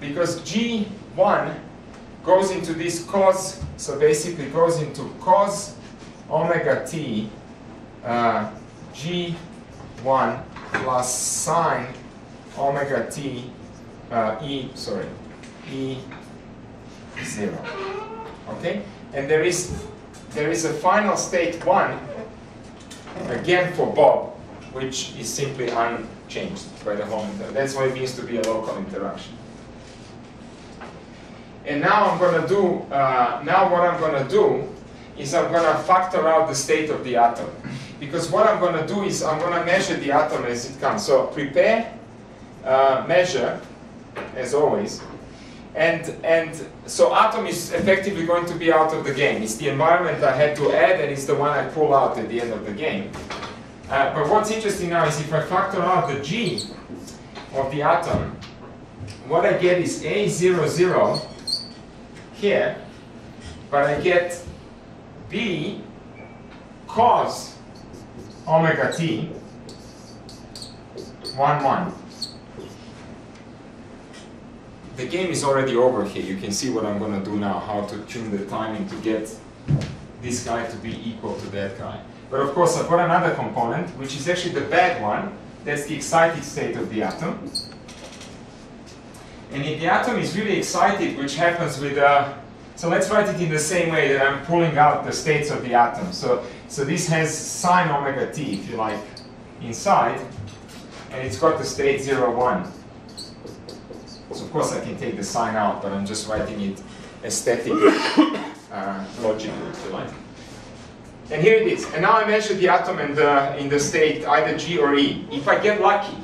because G1 goes into this cos, so basically goes into cos omega t uh, G1 plus sine omega t uh, E, sorry, E0. Okay? And there is, there is a final state 1, again for Bob, which is simply unchanged by the whole inter That's what it means to be a local interaction. And now I'm going to do, uh, now what I'm going to do is I'm going to factor out the state of the atom. Because what I'm going to do is I'm going to measure the atom as it comes. So prepare uh, measure, as always. And, and so atom is effectively going to be out of the game. It's the environment I had to add, and it's the one I pull out at the end of the game. Uh, but what's interesting now is if I factor out the G of the atom, what I get is A00 zero here, but I get B cos omega t 1, 1. The game is already over here. You can see what I'm going to do now, how to tune the timing to get this guy to be equal to that guy. But of course, I've got another component, which is actually the bad one. That's the excited state of the atom. And if the atom is really excited, which happens with, uh, so let's write it in the same way that I'm pulling out the states of the atom. So, so this has sine omega t, if you like, inside, and it's got the state 0, 1. So of course I can take the sign out, but I'm just writing it aesthetic <coughs> uh, logically, if you like. And here it is. And now I measure the atom in the, in the state either G or E. If I get lucky,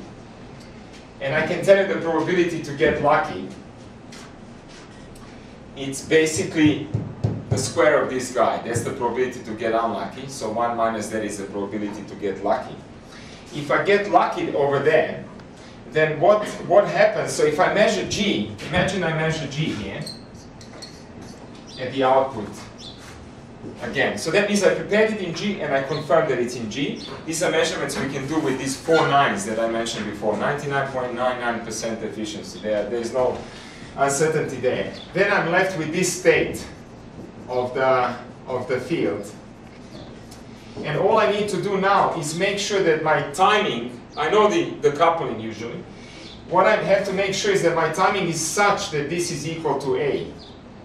and I can tell you the probability to get lucky, it's basically the square of this guy. That's the probability to get unlucky. So 1 minus that is the probability to get lucky. If I get lucky over there, then what, what happens? So if I measure G, imagine I measure G here at the output again. So that means I prepared it in G and I confirmed that it's in G. These are measurements we can do with these four nines that I mentioned before, 99.99% efficiency. There, there's no uncertainty there. Then I'm left with this state of the, of the field. And all I need to do now is make sure that my timing, I know the, the coupling usually, what I have to make sure is that my timing is such that this is equal to A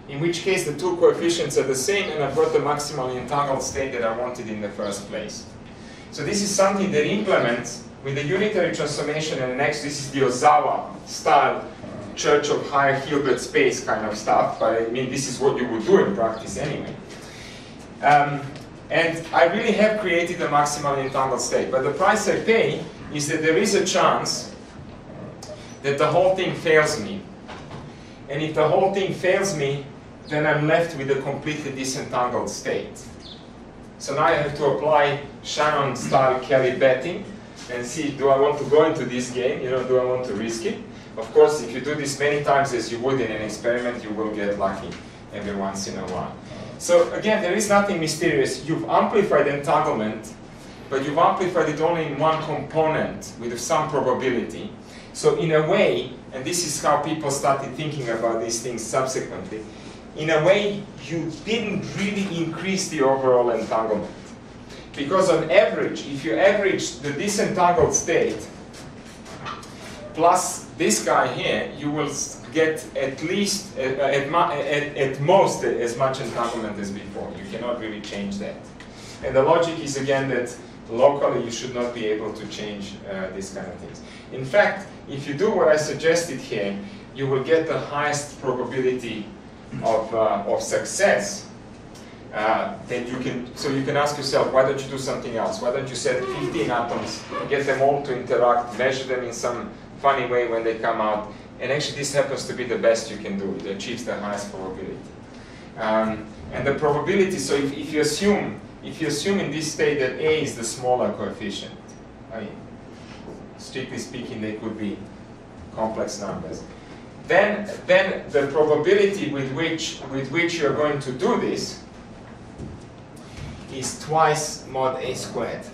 in which case the two coefficients are the same and I've got the maximally entangled state that I wanted in the first place. So this is something that implements with the unitary transformation and next this is the Ozawa style Church of Higher Hilbert space kind of stuff, but I mean this is what you would do in practice anyway. Um, and I really have created a maximally entangled state, but the price I pay is that there is a chance that the whole thing fails me. And if the whole thing fails me, then I'm left with a completely disentangled state. So now I have to apply Shannon-style Kelly betting and see, do I want to go into this game? You know, do I want to risk it? Of course, if you do this many times as you would in an experiment, you will get lucky every once in a while. So again, there is nothing mysterious. You've amplified entanglement, but you've amplified it only in one component with some probability. So in a way, and this is how people started thinking about these things subsequently, in a way, you didn't really increase the overall entanglement. Because on average, if you average the disentangled state plus this guy here, you will get at least, at, at, at, most, as much entanglement as before. You cannot really change that. And the logic is again that locally you should not be able to change uh, these kind of things. In fact, if you do what I suggested here, you will get the highest probability of, uh, of success, uh, then you can, so you can ask yourself, why don't you do something else? Why don't you set 15 atoms, get them all to interact, measure them in some funny way when they come out, and actually this happens to be the best you can do. It achieves the highest probability. Um, and the probability, so if, if you assume, if you assume in this state that A is the smaller coefficient, I mean, strictly speaking, they could be complex numbers then, then the probability with which, with which you're going to do this is twice mod a squared.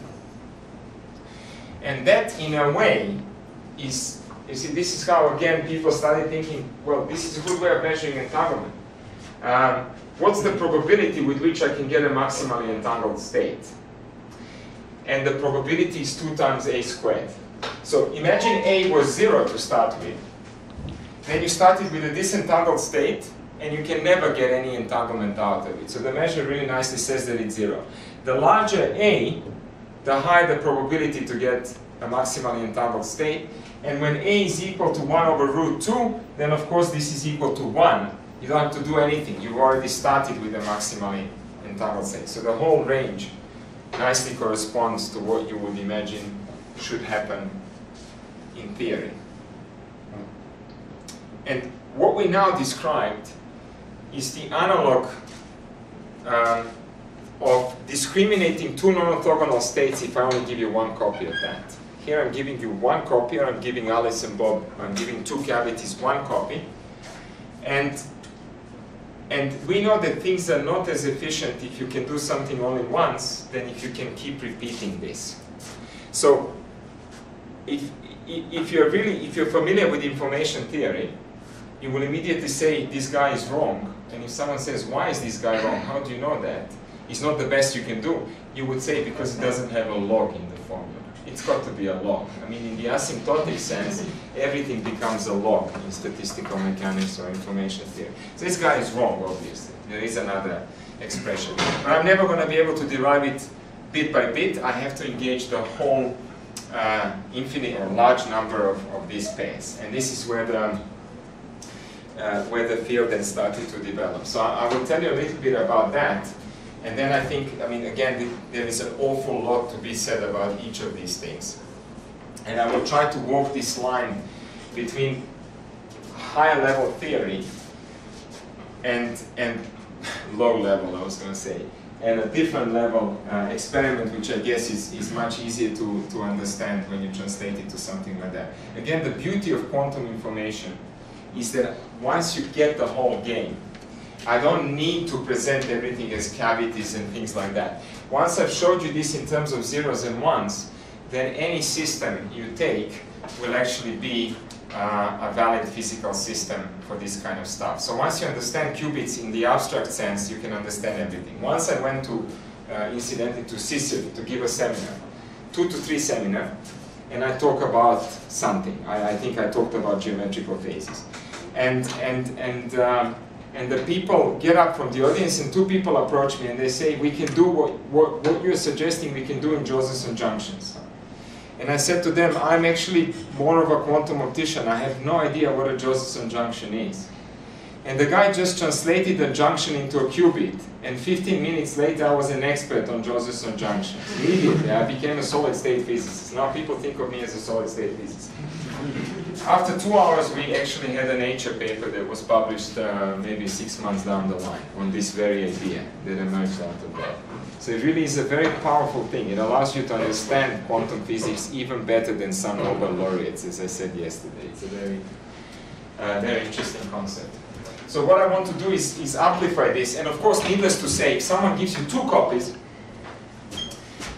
And that, in a way, is, you see, this is how, again, people started thinking, well, this is a good way of measuring entanglement. Um, what's the probability with which I can get a maximally entangled state? And the probability is 2 times a squared. So imagine a was 0 to start with. Then you started with a disentangled state, and you can never get any entanglement out of it. So the measure really nicely says that it's zero. The larger A, the higher the probability to get a maximally entangled state. And when A is equal to 1 over root 2, then of course this is equal to 1. You don't have to do anything. You've already started with a maximally entangled state. So the whole range nicely corresponds to what you would imagine should happen in theory. and what we now described is the analog um, of discriminating two non-orthogonal states if I only give you one copy of that. Here I'm giving you one copy, I'm giving Alice and Bob, I'm giving two cavities one copy. And, and we know that things are not as efficient if you can do something only once than if you can keep repeating this. So if, if you're really, if you're familiar with information theory, you will immediately say this guy is wrong. And if someone says, why is this guy wrong? How do you know that? It's not the best you can do. You would say because it doesn't have a log in the formula. It's got to be a log. I mean, in the asymptotic sense, everything becomes a log in statistical mechanics or information theory. So this guy is wrong, obviously. There is another expression. But I'm never going to be able to derive it bit by bit. I have to engage the whole uh, infinite or large number of, of these pairs. And this is where the uh, where the field then started to develop. So I, I, will tell you a little bit about that. And then I think, I mean, again, the, there is an awful lot to be said about each of these things. And I will try to walk this line between higher level theory and, and <laughs> low level, I was going to say, and a different level uh, experiment, which I guess is, is much easier to, to understand when you translate it to something like that. Again, the beauty of quantum information is that once you get the whole game, I don't need to present everything as cavities and things like that. Once I've showed you this in terms of zeros and ones, then any system you take will actually be uh, a valid physical system for this kind of stuff. So once you understand qubits in the abstract sense, you can understand everything. Once I went to, uh, incidentally, to CSIRT to give a seminar, two to three seminar, and I talk about something. I, I think I talked about geometrical phases. And, and, and, um, and the people get up from the audience and two people approach me and they say, we can do what, what, what you're suggesting we can do in Josephson junctions. And I said to them, I'm actually more of a quantum optician. I have no idea what a Josephson junction is. And the guy just translated the junction into a qubit. And 15 minutes later, I was an expert on Josephson junctions. Immediately, I became a solid state physicist. Now people think of me as a solid state physicist. After two hours, we actually had a Nature paper that was published uh, maybe six months down the line on this very idea that emerged out of that. So it really is a very powerful thing. It allows you to understand quantum physics even better than some Nobel laureates, as I said yesterday. It's a very, uh, very interesting concept. So what I want to do is, is amplify this. And of course, needless to say, if someone gives you two copies,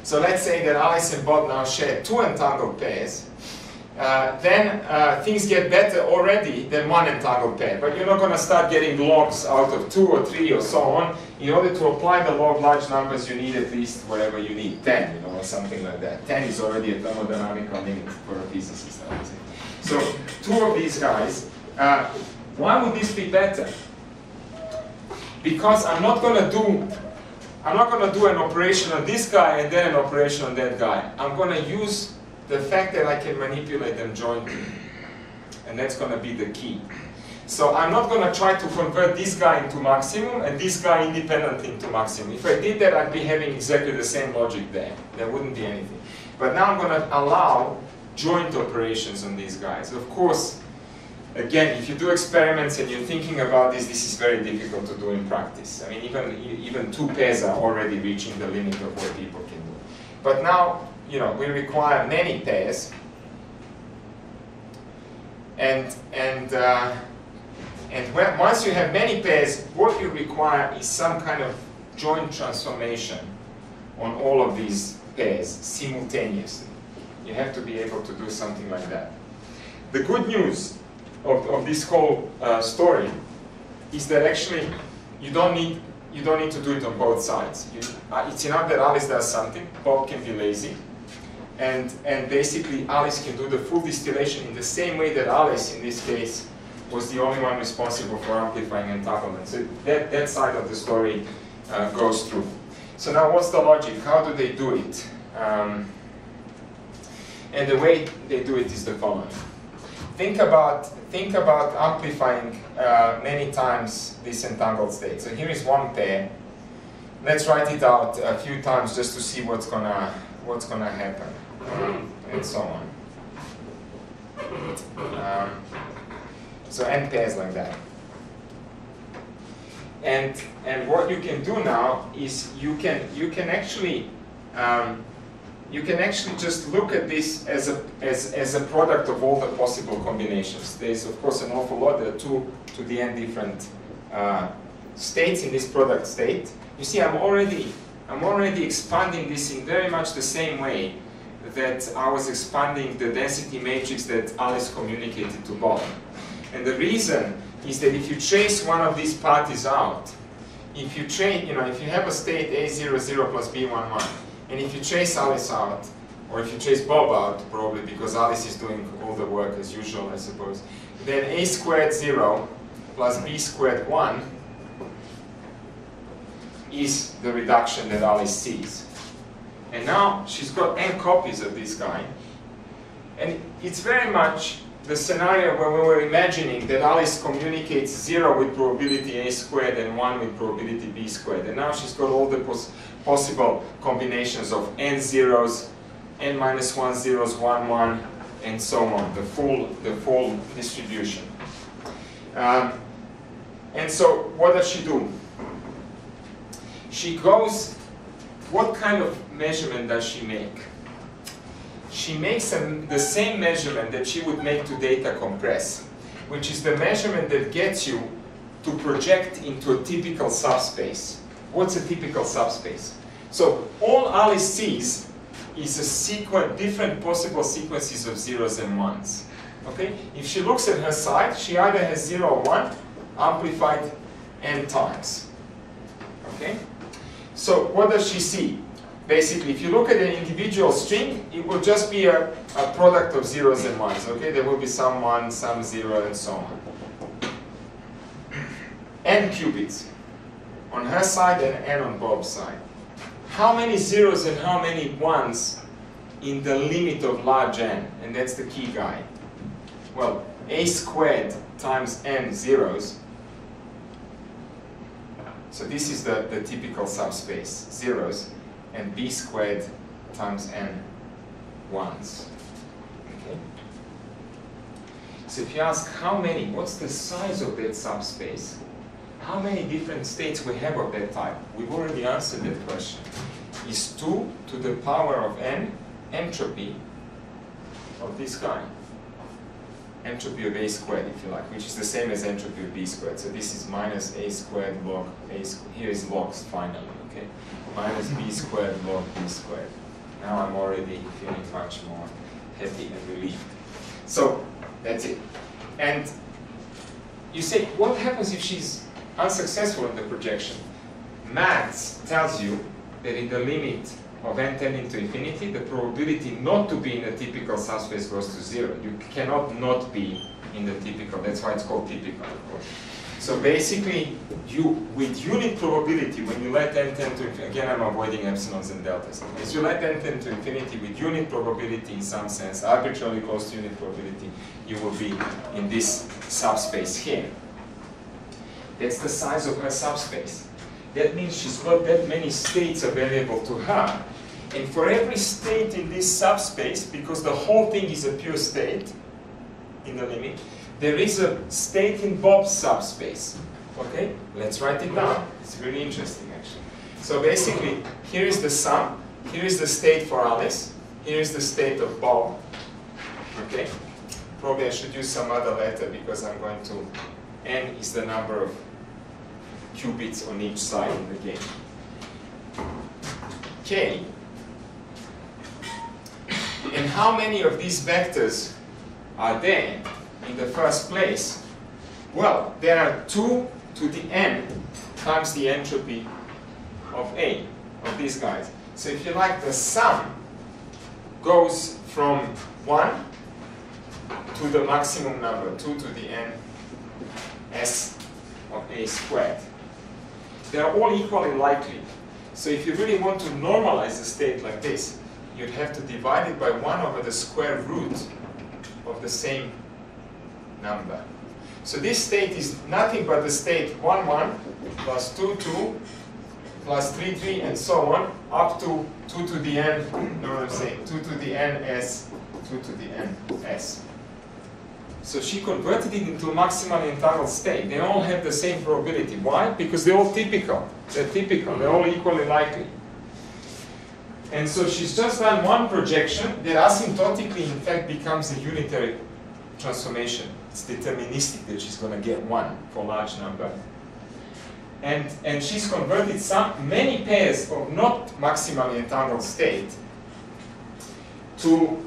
so let's say that Alice and Bob now share two entangled pairs, uh, then uh, things get better already than one entangled pair. But you're not going to start getting logs out of two or three or so on. In order to apply the log large numbers, you need at least whatever you need, 10, you know, or something like that. 10 is already a thermodynamical limit for a physicist, I. So two of these guys, uh, why would this be better? Because I'm not going to do I'm not going to do an operation on this guy and then an operation on that guy. I'm going to use the fact that I can manipulate them jointly. And that's going to be the key. So I'm not going to try to convert this guy into maximum and this guy independently into maximum. If I did that, I'd be having exactly the same logic there. There wouldn't be anything. But now I'm going to allow joint operations on these guys. Of course, again, if you do experiments and you're thinking about this, this is very difficult to do in practice. I mean, even, even two pairs are already reaching the limit of what people can do. But now, you know, we require many pairs. And, and, uh, and when, once you have many pairs, what you require is some kind of joint transformation on all of these pairs simultaneously. You have to be able to do something like that. The good news of, of this whole uh, story is that actually you don't need you don't need to do it on both sides. You, uh, it's enough that Alice does something, Bob can be lazy, and, and basically Alice can do the full distillation in the same way that Alice, in this case, was the only one responsible for amplifying entanglement. So that, that side of the story uh, goes through. So now what's the logic? How do they do it? Um, and the way they do it is the following. Think about, think about amplifying uh, many times this entangled state. So here is one pair. Let's write it out a few times just to see what's gonna, what's gonna happen and so on. Um, So n pairs like that. And and what you can do now is you can you can actually um, you can actually just look at this as a as, as a product of all the possible combinations. There's of course an awful lot. There are two to the n different uh, states in this product state. You see, I'm already I'm already expanding this in very much the same way that I was expanding the density matrix that Alice communicated to Bob. And the reason is that if you trace one of these parties out, if you trace, you know, if you have a state A00 plus B11, and if you trace Alice out, or if you trace Bob out, probably because Alice is doing all the work as usual, I suppose, then A squared 0 plus B squared 1 is the reduction that Alice sees. And now she's got n copies of this guy. And it's very much the scenario where we were imagining that Alice communicates 0 with probability a squared and 1 with probability b squared. And now she's got all the pos possible combinations of n zeros, n minus 1 zeros, 1 1, and so on, the full, the full distribution. Um, and so what does she do? She goes, what kind of measurement does she make? She makes a, the same measurement that she would make to data compress, which is the measurement that gets you to project into a typical subspace. What's a typical subspace? So all Alice sees is a sequence, different possible sequences of zeros and ones. Okay? If she looks at her side, she either has 0 or 1 amplified n times. Okay? So what does she see? Basically, if you look at an individual string, it will just be a, a product of zeros and ones. Okay, there will be some one, some zero, and so on. n qubits on her side and n on Bob's side. How many zeros and how many ones in the limit of large n? And that's the key guy. Well, a squared times n zeros so this is the, the typical subspace, zeros, and b squared times n ones. Okay? So if you ask how many, what's the size of that subspace? How many different states we have of that type? We've already answered that question. Is 2 to the power of n entropy of this guy entropy of a squared, if you like, which is the same as entropy of b squared. So this is minus a squared log a squared. Here is logs finally, okay? Minus b squared log b squared. Now I'm already feeling much more happy and relieved. So that's it. And you say, what happens if she's unsuccessful in the projection? Maths tells you that in the limit of n tending to infinity, the probability not to be in the typical subspace goes to zero. You cannot not be in the typical. That's why it's called typical, of course. So basically, you with unit probability, when you let n tend to infinity, again I'm avoiding epsilons and deltas. As you let n tend to infinity with unit probability in some sense, arbitrarily close to unit probability, you will be in this subspace here. That's the size of her subspace. That means she's got that many states available to her. And for every state in this subspace, because the whole thing is a pure state in the limit, there is a state in Bob's subspace. Okay? Let's write it down. It's really interesting actually. So basically, here is the sum, here is the state for Alice, here is the state of Bob. Okay? Probably I should use some other letter because I'm going to, n is the number of qubits on each side in the game. K. And how many of these vectors are there in the first place? Well, there are 2 to the n times the entropy of A, of these guys. So if you like, the sum goes from 1 to the maximum number, 2 to the n s of A squared they're all equally likely. So if you really want to normalize a state like this, you'd have to divide it by 1 over the square root of the same number. So this state is nothing but the state 1, 1 plus 2, 2 plus 3, 3 and so on up to 2 to the n, you know what I'm saying, 2 to the n s, 2 to the n s. So she converted it into a maximally entangled state. They all have the same probability. Why? Because they're all typical. They're typical. They're all equally likely. And so she's just done one projection that asymptotically, in fact, becomes a unitary transformation. It's deterministic that she's going to get one for large number. And, and she's converted some, many pairs of not maximally entangled state to,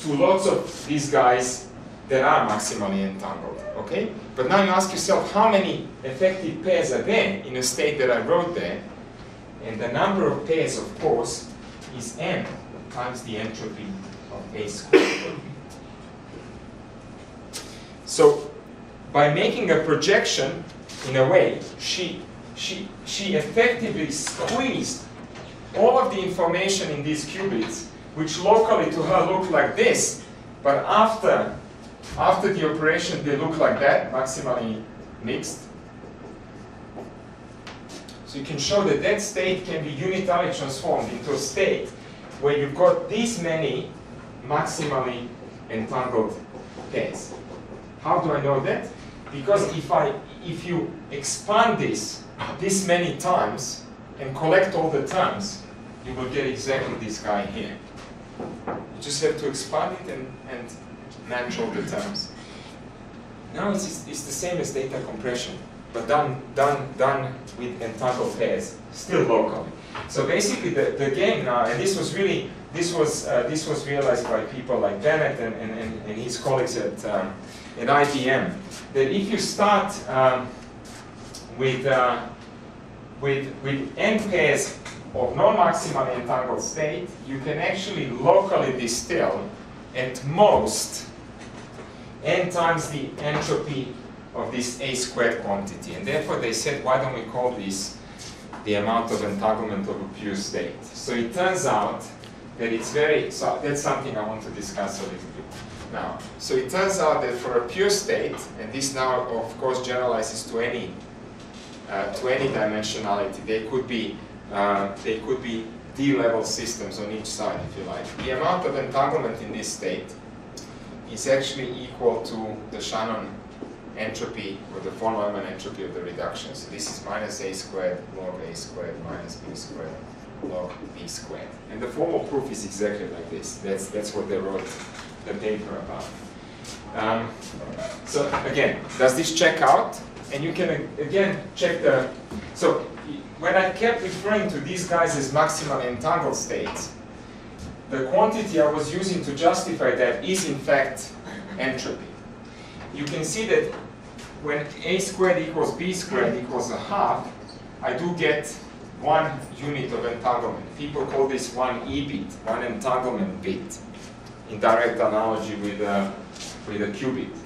to lots of these guys that are maximally entangled, okay? But now you ask yourself, how many effective pairs are there in a state that I wrote there? And the number of pairs, of course, is n times the entropy of A squared. So by making a projection, in a way, she, she, she effectively squeezed all of the information in these qubits, which locally to her looked like this, but after, after the operation they look like that, maximally mixed. So you can show that that state can be unitarily transformed into a state where you've got these many maximally entangled pairs. How do I know that? Because if I if you expand this this many times and collect all the terms, you will get exactly this guy here. You just have to expand it and, and the terms. Now it's, it's the same as data compression, but done, done, done with entangled pairs, still locally. So basically the, the game now, and this was really, this was, uh, this was realized by people like Bennett and, and, and, and his colleagues at, um, at IBM, that if you start um, with, uh, with, with n pairs of non-maximally entangled state, you can actually locally distill at most n times the entropy of this a squared quantity. And therefore they said, why don't we call this the amount of entanglement of a pure state. So it turns out that it's very, so that's something I want to discuss a little bit now. So it turns out that for a pure state, and this now of course generalizes to any uh, to any dimensionality, they could be uh, they could be d-level systems on each side, if you like. The amount of entanglement in this state is actually equal to the Shannon entropy or the von Neumann entropy of the reduction. So this is minus a squared log a squared minus b squared log b squared. And the formal proof is exactly like this. That's, that's what they wrote the paper about. Um, so again, does this check out? And you can again check the, so when I kept referring to these guys as maximally entangled states, the quantity I was using to justify that is in fact entropy. You can see that when a squared equals b squared equals a half, I do get one unit of entanglement. People call this one E bit, one entanglement bit, in direct analogy with a, with a qubit.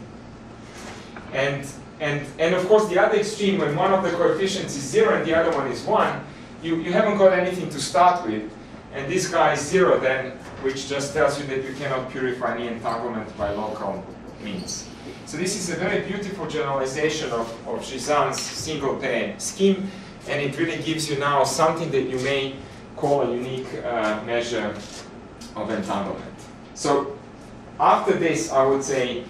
And, and, and of course the other extreme, when one of the coefficients is zero and the other one is one, you, you haven't got anything to start with, and this guy is zero then, which just tells you that you cannot purify any entanglement by local means. So this is a very beautiful generalization of, of Gisin's single pair scheme, and it really gives you now something that you may call a unique uh, measure of entanglement. So after this, I would say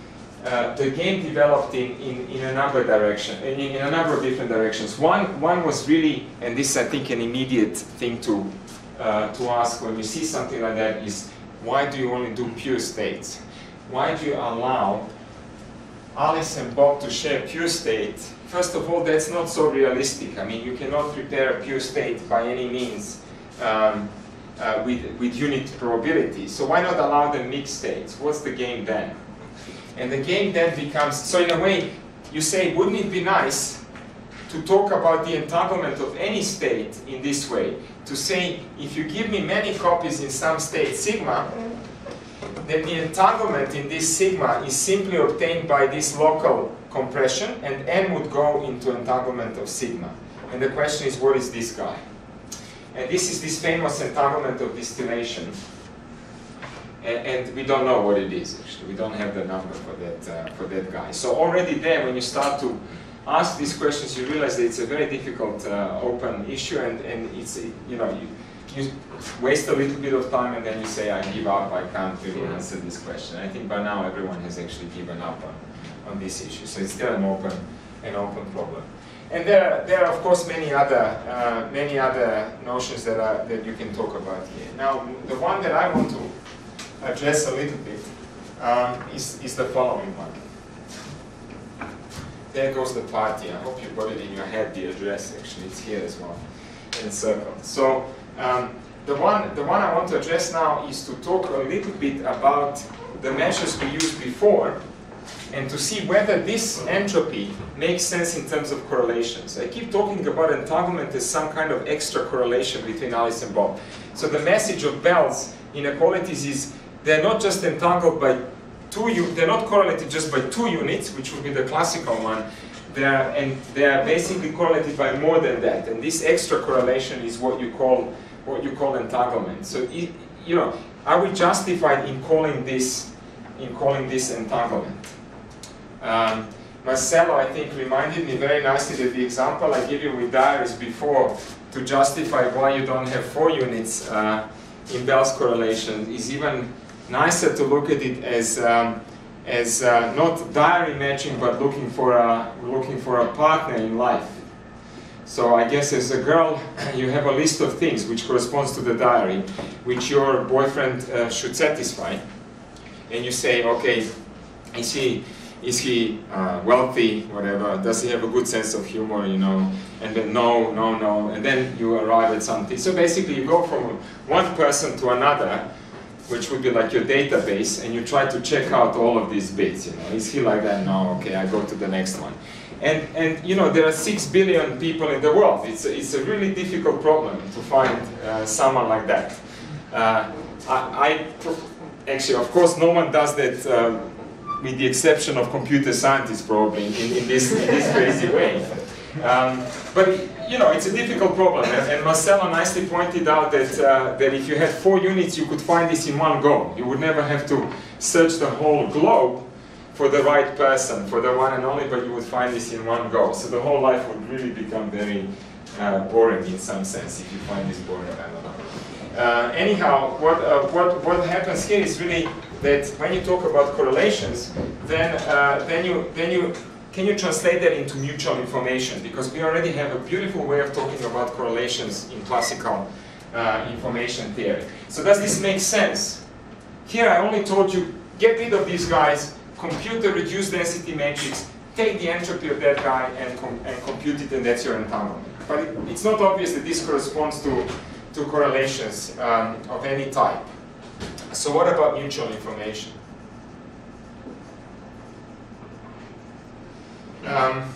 uh, the game developed in, in, in a number in, in a number of different directions. One, one was really, and this I think an immediate thing to, uh, to ask when you see something like that is, why do you only do pure states? Why do you allow Alice and Bob to share pure state, first of all, that's not so realistic. I mean, you cannot prepare a pure state by any means um, uh, with, with unit probability. So why not allow them mixed states? What's the game then? And the game then becomes, so in a way, you say, wouldn't it be nice to talk about the entanglement of any state in this way? To say, if you give me many copies in some state sigma, then the entanglement in this sigma is simply obtained by this local compression, and n would go into entanglement of sigma. And the question is, what is this guy? And this is this famous entanglement of distillation. And, we don't know what it is, actually. We don't have the number for that, uh, for that guy. So already there, when you start to ask these questions, you realize that it's a very difficult uh, open issue, and, and it's, you know, you, you waste a little bit of time and then you say, I give up, I can't really answer this question. I think by now everyone has actually given up on, on this issue. So it's still an open, an open problem. And there, there are of course many other, uh, many other notions that, are, that you can talk about here. Now, the one that I want to address a little bit um, is, is the following one. There goes the party. I hope you got it in your head, the address actually. It's here as well, in circle. So um, the, one, the one I want to address now is to talk a little bit about the measures we used before and to see whether this entropy makes sense in terms of correlations. I keep talking about entanglement as some kind of extra correlation between Alice and Bob. So the message of Bell's inequalities is they're not just entangled by two, they're not correlated just by two units, which would be the classical one, they're, and they're basically correlated by more than that. And this extra correlation is what you call, what you call entanglement. So, it, you know, are we justified in calling this, in calling this entanglement? Um, Marcello, I think, reminded me very nicely that the example I gave you with diaries before to justify why you don't have four units uh, in Bell's correlation is even nicer to look at it as um, as uh, not diary matching, but looking for a looking for a partner in life. So I guess as a girl, <laughs> you have a list of things which corresponds to the diary, which your boyfriend uh, should satisfy, and you say, okay, is he is he uh, wealthy, whatever? Does he have a good sense of humor, you know? And then no, no, no, and then you arrive at something. So basically, you go from one person to another which would be like your database, and you try to check out all of these bits. You know, is he like that? No. Okay, I go to the next one. And and you know, there are six billion people in the world. It's a, it's a really difficult problem to find uh, someone like that. Uh, I, I, actually, of course, no one does that. Uh, with the exception of computer scientists, probably in, in this in this crazy way. Um, but you know, it's a difficult problem, and, and nicely pointed out that, uh, that if you had four units, you could find this in one go. You would never have to search the whole globe for the right person, for the one and only, but you would find this in one go. So the whole life would really become very uh, boring in some sense if you find this boring, I don't know. Uh, anyhow, what, uh, what, what happens here is really that when you talk about correlations, then, uh, then, you, then you can you translate that into mutual information? Because we already have a beautiful way of talking about correlations in classical uh, information theory. So does this make sense? Here I only told you, get rid of these guys, compute the reduced density matrix, take the entropy of that guy and, com and compute it and that's your entanglement. But it, it's not obvious that this corresponds to, to correlations um, of any type. So what about mutual information? Um,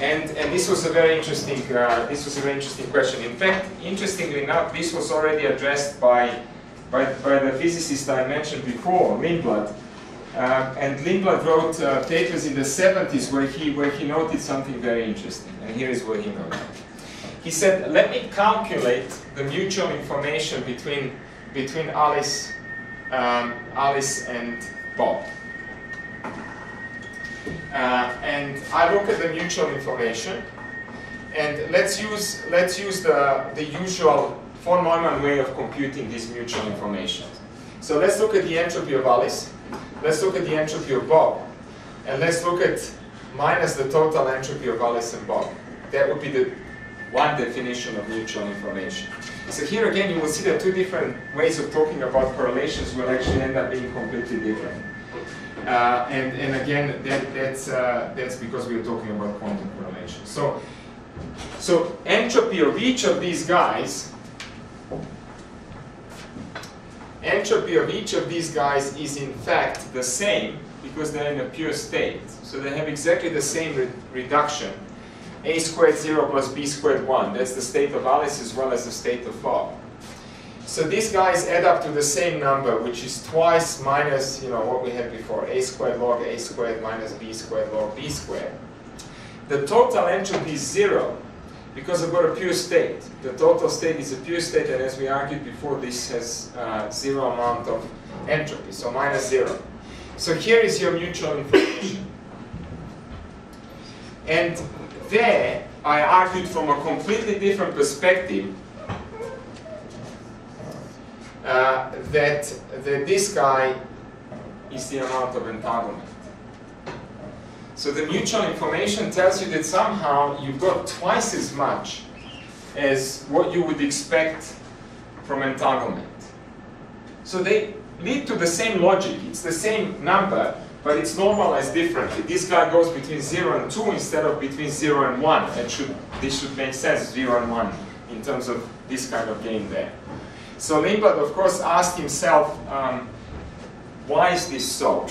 and, and this was a very interesting uh, this was a very interesting question. In fact, interestingly enough, this was already addressed by by, by the physicist I mentioned before, Lindblad. Uh, and Lindblad wrote uh, papers in the 70s where he where he noted something very interesting. And here is what he noted. He said, "Let me calculate the mutual information between between Alice um, Alice and Bob." Uh, and I look at the mutual information, and let's use let's use the the usual von Neumann way of computing this mutual information. So let's look at the entropy of Alice, let's look at the entropy of Bob, and let's look at minus the total entropy of Alice and Bob. That would be the one definition of mutual information. So here again, you will see that two different ways of talking about correlations will actually end up being completely different. Uh, and, and again, that, that's, uh, that's because we are talking about quantum correlation. So, so entropy of each of these guys, entropy of each of these guys is in fact the same because they're in a pure state. So they have exactly the same re reduction. a squared 0 plus b squared 1. That's the state of Alice as well as the state of Bob. So these guys add up to the same number, which is twice minus, you know, what we had before, a squared log a squared minus b squared log b squared. The total entropy is zero, because I've got a pure state. The total state is a pure state, and as we argued before, this has uh, zero amount of entropy, so minus zero. So here is your mutual information. And there, I argued from a completely different perspective uh, that, that this guy is the amount of entanglement. So the mutual information tells you that somehow you've got twice as much as what you would expect from entanglement. So they lead to the same logic. It's the same number, but it's normalized differently. This guy goes between 0 and 2 instead of between 0 and 1. And should, this should make sense, 0 and 1, in terms of this kind of game there. So Lindblad, of course, asked himself, um, why is this so?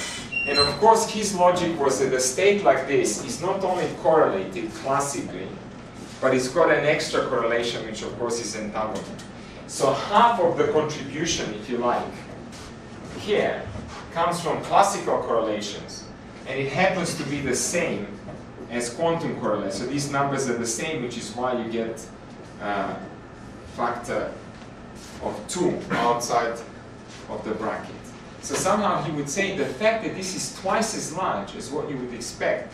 And of course, his logic was that a state like this is not only correlated classically, but it's got an extra correlation, which of course is entanglement. So half of the contribution, if you like, here comes from classical correlations, and it happens to be the same as quantum correlation. So these numbers are the same, which is why you get uh, factor of 2 outside of the bracket. So somehow he would say the fact that this is twice as large as what you would expect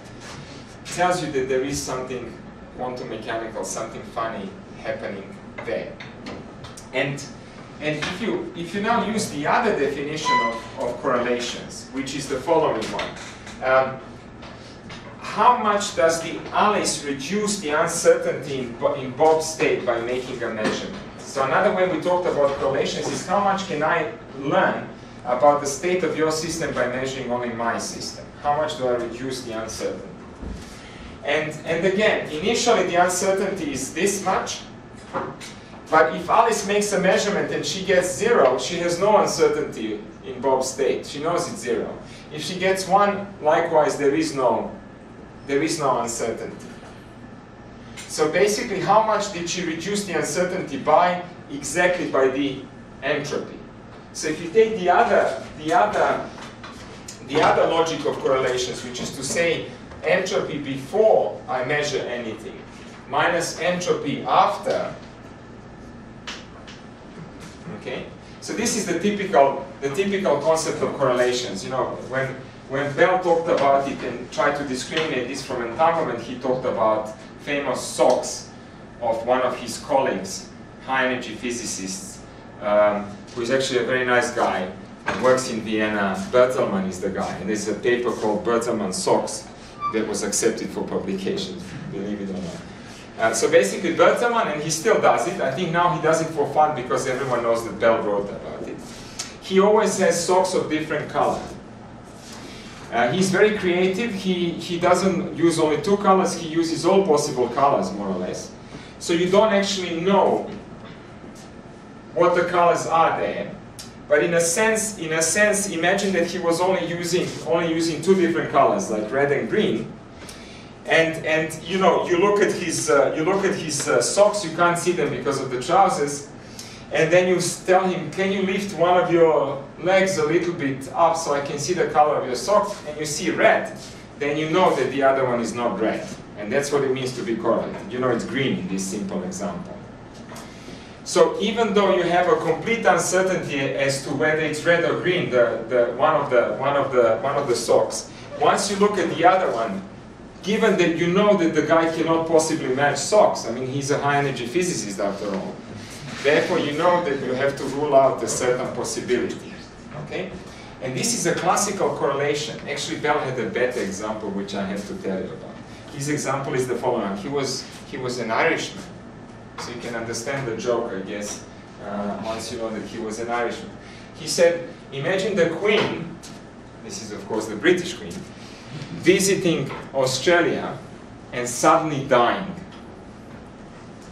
tells you that there is something quantum mechanical, something funny happening there. And, and if, you, if you now use the other definition of, of correlations, which is the following one, um, how much does the Alice reduce the uncertainty in, in Bob's state by making a measurement? So another way we talked about correlations is how much can I learn about the state of your system by measuring only my system? How much do I reduce the uncertainty? And, and again, initially the uncertainty is this much, but if Alice makes a measurement and she gets zero, she has no uncertainty in Bob's state. She knows it's zero. If she gets one, likewise, there is no, there is no uncertainty. So basically, how much did she reduce the uncertainty by? Exactly by the entropy. So if you take the other, the other, the other logic of correlations, which is to say entropy before I measure anything, minus entropy after, okay? So this is the typical, the typical concept of correlations. You know, when, when Bell talked about it and tried to discriminate this from entanglement, he talked about famous socks of one of his colleagues, high energy physicists, um, who is actually a very nice guy, and works in Vienna. Bertlmann is the guy, and there's a paper called Bertlmann Socks that was accepted for publication, believe it or not. Uh, so basically Bertlmann, and he still does it, I think now he does it for fun because everyone knows that Bell wrote about it. He always has socks of different color. Uh, he's very creative, he, he doesn't use only two colors, he uses all possible colors more or less. So you don't actually know what the colors are there. But in a sense, in a sense, imagine that he was only using only using two different colors, like red and green. And and you know, you look at his uh, you look at his uh, socks, you can't see them because of the trousers. And then you tell him, can you lift one of your legs a little bit up so I can see the color of your socks? And you see red, then you know that the other one is not red. And that's what it means to be correlated. You know it's green in this simple example. So even though you have a complete uncertainty as to whether it's red or green, the, the, one, of the, one, of the, one of the socks, once you look at the other one, given that you know that the guy cannot possibly match socks, I mean he's a high energy physicist after all, therefore you know that you have to rule out a certain possibility. Okay? And this is a classical correlation. Actually Bell had a better example which I have to tell you about. His example is the following. He was, he was an Irishman so you can understand the joke, I guess, uh, once you know that he was an Irishman. He said, imagine the Queen, this is of course the British Queen, visiting Australia and suddenly dying.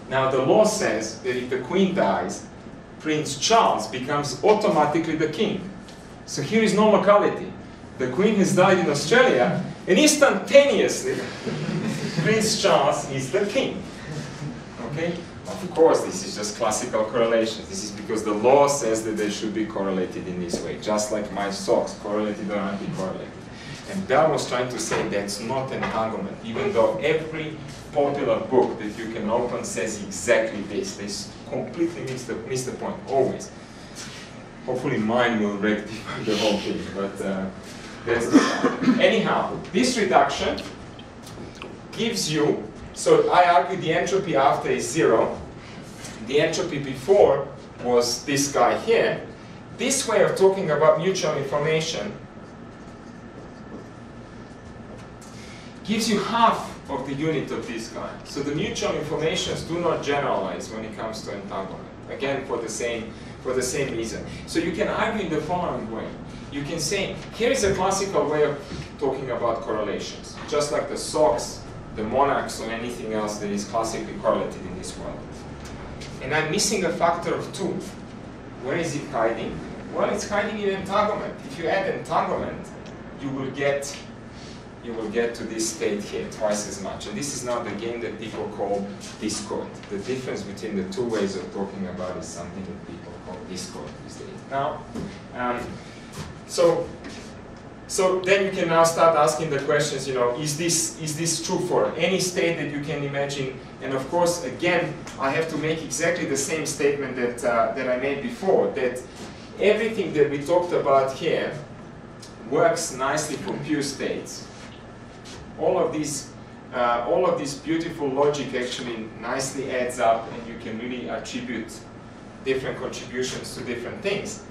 Now the law says that if the Queen dies, Prince Charles becomes automatically the king. So here is no locality. The Queen has died in Australia, and instantaneously, <laughs> Prince Charles is the king. Okay? Of course, this is just classical correlation. This is because the law says that they should be correlated in this way, just like my socks, correlated or anti-correlated. And Bell was trying to say that's not an entanglement, even though every popular book that you can open says exactly this. They completely miss the, miss the point, always. Hopefully mine will rectify the whole thing, but uh, that's the Anyhow, this reduction gives you, so I argue the entropy after is zero, the entropy before was this guy here. This way of talking about mutual information gives you half of the unit of this guy. So the mutual informations do not generalize when it comes to entanglement. Again, for the same for the same reason. So you can argue in the following way. You can say, here is a classical way of talking about correlations, just like the socks, the monarchs, or anything else that is classically correlated in this world. And I'm missing a factor of two. Where is it hiding? Well, it's hiding in entanglement. If you add entanglement, you will get you will get to this state here twice as much. And this is now the game that people call discord. The difference between the two ways of talking about is something that people call discord these days. Now, um, so so then you can now start asking the questions, you know, is this, is this true for any state that you can imagine? And of course, again, I have to make exactly the same statement that, uh, that I made before, that everything that we talked about here works nicely for pure states. All of these, uh, all of this beautiful logic actually nicely adds up and you can really attribute different contributions to different things.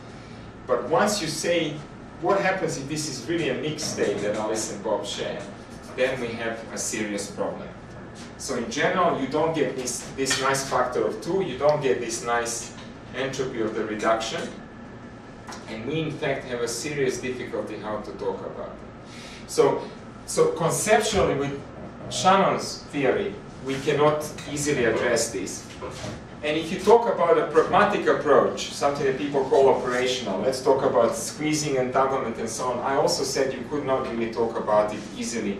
But once you say, what happens if this is really a mixed state that Alice and Bob share, then we have a serious problem. So in general, you don't get this, this nice factor of two, you don't get this nice entropy of the reduction, and we in fact have a serious difficulty how to talk about it. So, so conceptually with Shannon's theory, we cannot easily address this. And if you talk about a pragmatic approach, something that people call operational, let's talk about squeezing, and entanglement, and so on, I also said you could not really talk about it easily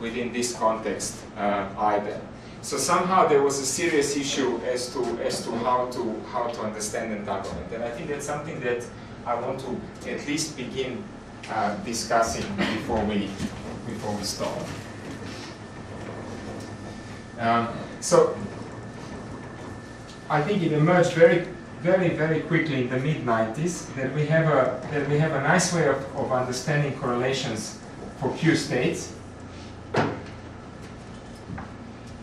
within this context uh, either. So somehow there was a serious issue as to as to how to how to understand entanglement, and I think that's something that I want to at least begin uh, discussing before we before we start. Um, so I think it emerged very, very, very quickly in the mid 90s that we have a that we have a nice way of, of understanding correlations for Q states.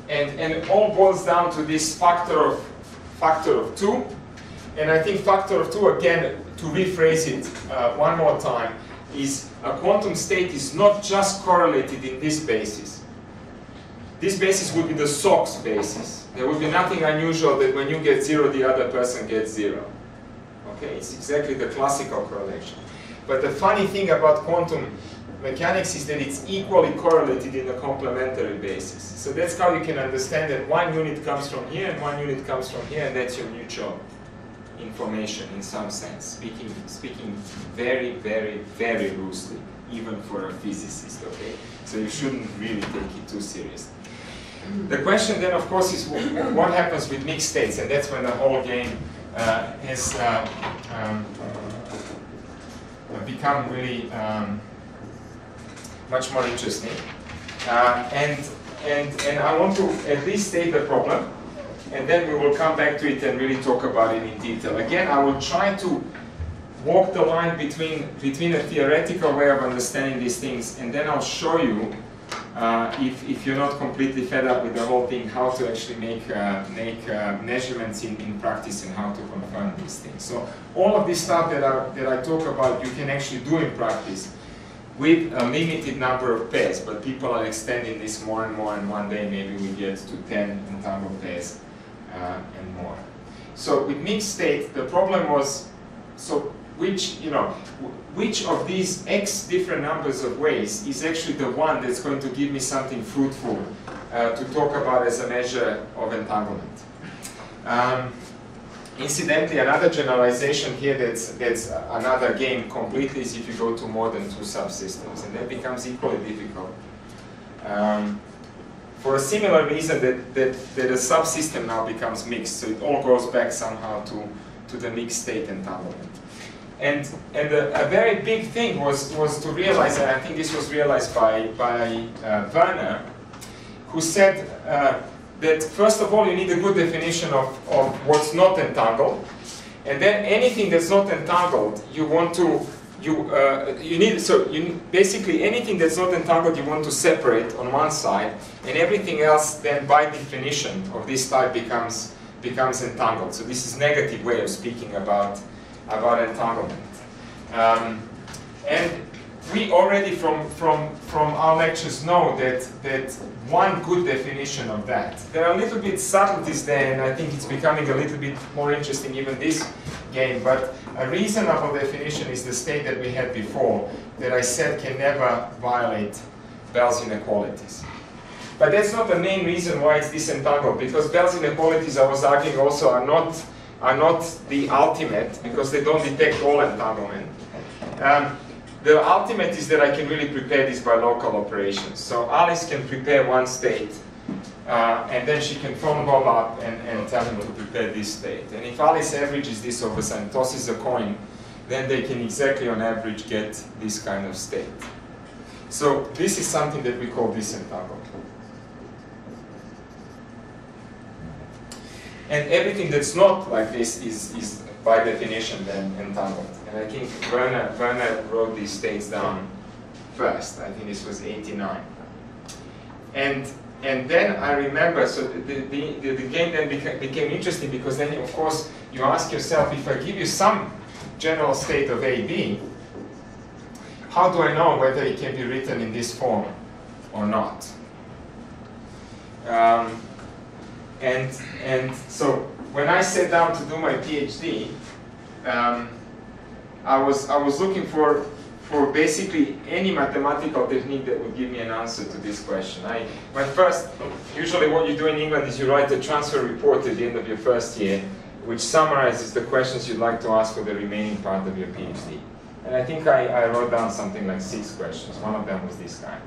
And, and it all boils down to this factor of factor of two. And I think factor of two, again, to rephrase it uh, one more time, is a quantum state is not just correlated in this basis. This basis would be the socks basis. There would be nothing unusual that when you get zero, the other person gets zero. Okay, it's exactly the classical correlation. But the funny thing about quantum mechanics is that it's equally correlated in a complementary basis. So that's how you can understand that one unit comes from here and one unit comes from here, and that's your mutual information in some sense, speaking, speaking very, very, very loosely, even for a physicist, okay? So you shouldn't really take it too seriously. The question then, of course, is what happens with mixed states, and that's when the whole game uh, has uh, um, become really um, much more interesting. Uh, and, and, and I want to at least state the problem, and then we will come back to it and really talk about it in detail. Again, I will try to walk the line between, between a theoretical way of understanding these things, and then I'll show you uh, if, if you're not completely fed up with the whole thing, how to actually make, uh, make uh, measurements in, in practice and how to confirm these things. So all of this stuff that I, that I talk about, you can actually do in practice with a limited number of pairs, but people are extending this more and more, and one day maybe we get to 10 entangled pairs and more. So with mixed state, the problem was, so which, you know, which of these x different numbers of ways is actually the one that's going to give me something fruitful uh, to talk about as a measure of entanglement. Um, incidentally, another generalization here that's, that's another game completely is if you go to more than two subsystems, and that becomes equally difficult. Um, for a similar reason that, that, that a subsystem now becomes mixed, so it all goes back somehow to, to the mixed state entanglement. And, and a, a, very big thing was, was to realize, and I think this was realized by, by uh, Werner, who said uh, that first of all you need a good definition of, of what's not entangled, and then anything that's not entangled, you want to, you, uh, you need, so you, basically anything that's not entangled you want to separate on one side, and everything else then by definition of this type becomes, becomes entangled. So this is negative way of speaking about about entanglement. Um, and we already from, from, from our lectures know that, that one good definition of that. There are a little bit subtleties there, and I think it's becoming a little bit more interesting even this game, but a reasonable definition is the state that we had before, that I said can never violate Bell's inequalities. But that's not the main reason why it's disentangled, because Bell's inequalities, I was arguing also, are not, are not the ultimate, because they don't detect all entanglement. Um, the ultimate is that I can really prepare this by local operations. So Alice can prepare one state, uh, and then she can phone Bob up and, and tell him to prepare this state. And if Alice averages this over and tosses a coin, then they can exactly on average get this kind of state. So this is something that we call disentangled. And everything that's not like this is, is by definition then entangled. And I think Werner, Werner wrote these states down first. I think this was 89. And and then I remember, so the, the, the, the game then beca became interesting because then, of course, you ask yourself, if I give you some general state of AB, how do I know whether it can be written in this form or not? Um, and, and so when I sat down to do my PhD, um, I was I was looking for for basically any mathematical technique that would give me an answer to this question. I my first usually what you do in England is you write a transfer report at the end of your first year, which summarizes the questions you'd like to ask for the remaining part of your PhD. And I think I, I wrote down something like six questions. One of them was this kind.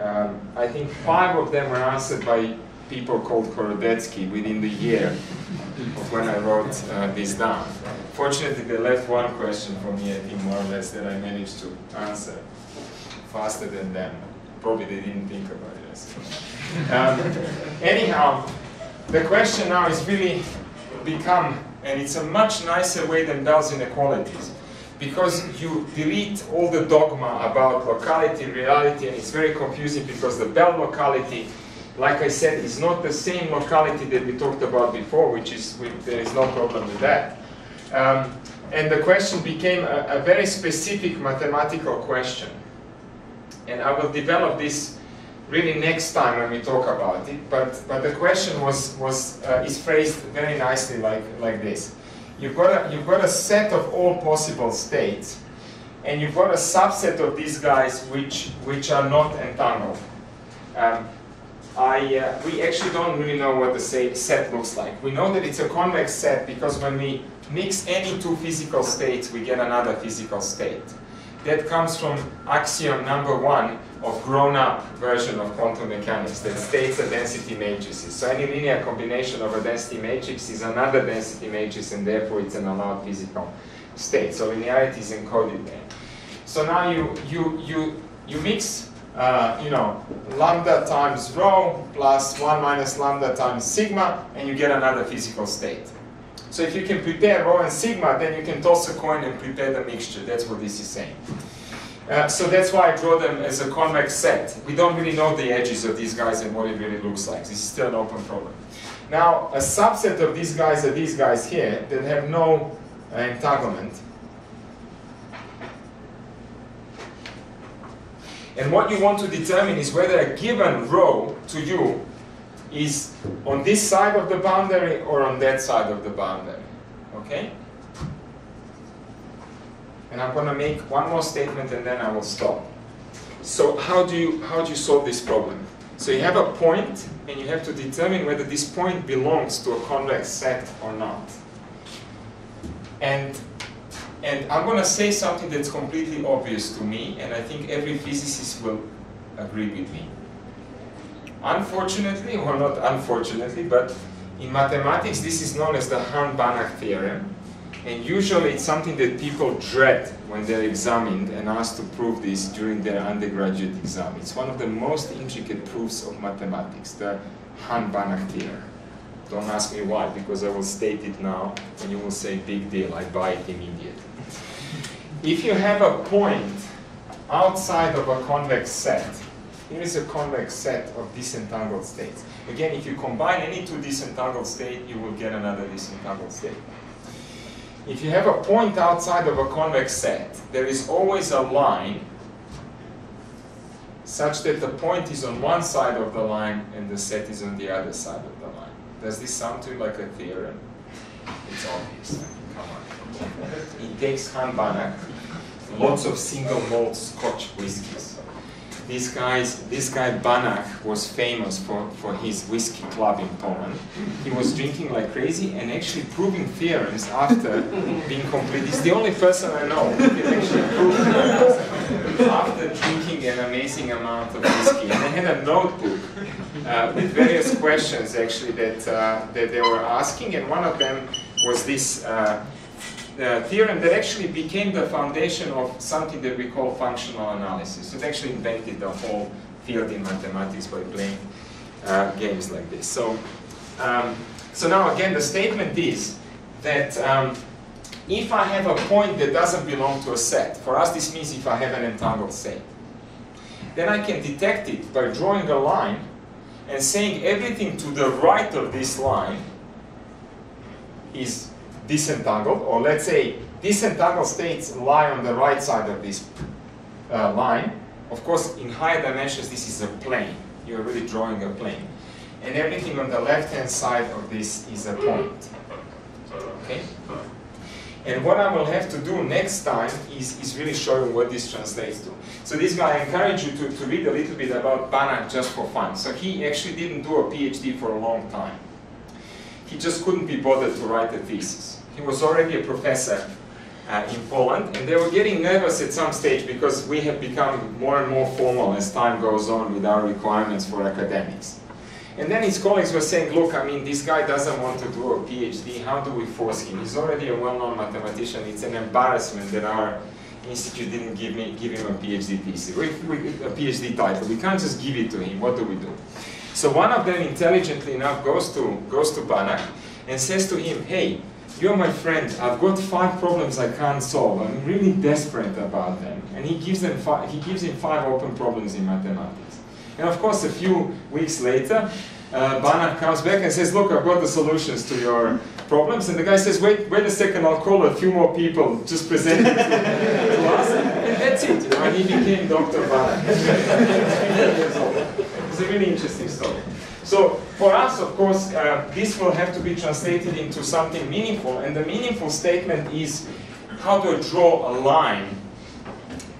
Um, I think five of them were answered by people called Horodecki within the year of when I wrote uh, this down. Fortunately, they left one question for me, I think more or less, that I managed to answer faster than them. Probably they didn't think about it. Um, anyhow, the question now is really become, and it's a much nicer way than Bell's inequalities, because you delete all the dogma about locality, reality, and it's very confusing because the Bell locality like I said, it's not the same locality that we talked about before, which is, there is no problem with that. Um, and the question became a, a, very specific mathematical question. And I will develop this really next time when we talk about it. But, but the question was, was, uh, is phrased very nicely like, like this. You've got, a, you've got a set of all possible states, and you've got a subset of these guys which, which are not entangled. Um, I, uh, we actually don't really know what the set looks like. We know that it's a convex set because when we mix any two physical states, we get another physical state. That comes from axiom number one of grown-up version of quantum mechanics that states are density matrices. So any linear combination of a density matrix is another density matrix and therefore it's an allowed physical state. So linearity is encoded there. So now you, you, you, you mix uh, you know, lambda times rho plus 1 minus lambda times sigma, and you get another physical state. So if you can prepare rho and sigma, then you can toss a coin and prepare the mixture. That's what this is saying. Uh, so that's why I draw them as a convex set. We don't really know the edges of these guys and what it really looks like. This is still an open problem. Now, a subset of these guys are these guys here that have no uh, entanglement. And what you want to determine is whether a given rho to you is on this side of the boundary or on that side of the boundary. Okay? And I'm going to make one more statement and then I will stop. So how do you how do you solve this problem? So you have a point and you have to determine whether this point belongs to a convex set or not. And and I'm going to say something that's completely obvious to me, and I think every physicist will agree with me. Unfortunately, or not unfortunately, but in mathematics this is known as the Hahn-Banach theorem, and usually it's something that people dread when they're examined and asked to prove this during their undergraduate exam. It's one of the most intricate proofs of mathematics, the Hahn-Banach theorem. Don't ask me why, because I will state it now, and you will say, big deal, I buy it immediately. If you have a point outside of a convex set, here is a convex set of disentangled states. Again, if you combine any two disentangled states, you will get another disentangled state. if you have a point outside of a convex set, there is always a line such that the point is on one side of the line and the set is on the other side of the line. Does this sound to you like a theorem? It's obvious. Come on. It takes Hahn Banach, lots of single malt Scotch whiskies. This guy's, this guy Banach was famous for, for his whiskey club in Poland. He was drinking like crazy and actually proving theorems after <laughs> being complete. He's the only person I know who can actually prove theorems after drinking an amazing amount of whiskey. And they had a notebook uh, with various questions actually that, uh, that they were asking, and one of them was this uh, uh, theorem that actually became the foundation of something that we call functional analysis. It actually invented the whole field in mathematics by playing uh, games like this. So, um, so now again, the statement is that um, if I have a point that doesn't belong to a set, for us this means if I have an entangled set, then I can detect it by drawing a line and saying everything to the right of this line is disentangled, or let's say disentangled states lie on the right side of this uh, line. Of course, in higher dimensions, this is a plane. You're really drawing a plane. And everything on the left-hand side of this is a point. Okay? And what I will have to do next time is, is really show you what this translates to. So this guy, I encourage you to, to read a little bit about Banach just for fun. So he actually didn't do a PhD for a long time. He just couldn't be bothered to write a thesis. He was already a professor uh, in Poland, and they were getting nervous at some stage because we have become more and more formal as time goes on with our requirements for academics. And then his colleagues were saying, look, I mean, this guy doesn't want to do a PhD, how do we force him? He's already a well-known mathematician, it's an embarrassment that our institute didn't give, me, give him a PhD thesis, a PhD title, we can't just give it to him, what do we do? So one of them, intelligently enough, goes to, goes to Banach and says to him, hey, you're my friend, I've got five problems I can't solve, I'm really desperate about them. And he gives, them five, he gives him five open problems in mathematics. And of course, a few weeks later, uh, Banach comes back and says, look, I've got the solutions to your problems. And the guy says, wait, wait a second, I'll call a few more people, just present it to, to us. And that's it, you know, and he became Dr. Banach. <laughs> it's a really interesting story. So for us, of course, uh, this will have to be translated into something meaningful. And the meaningful statement is how to draw a line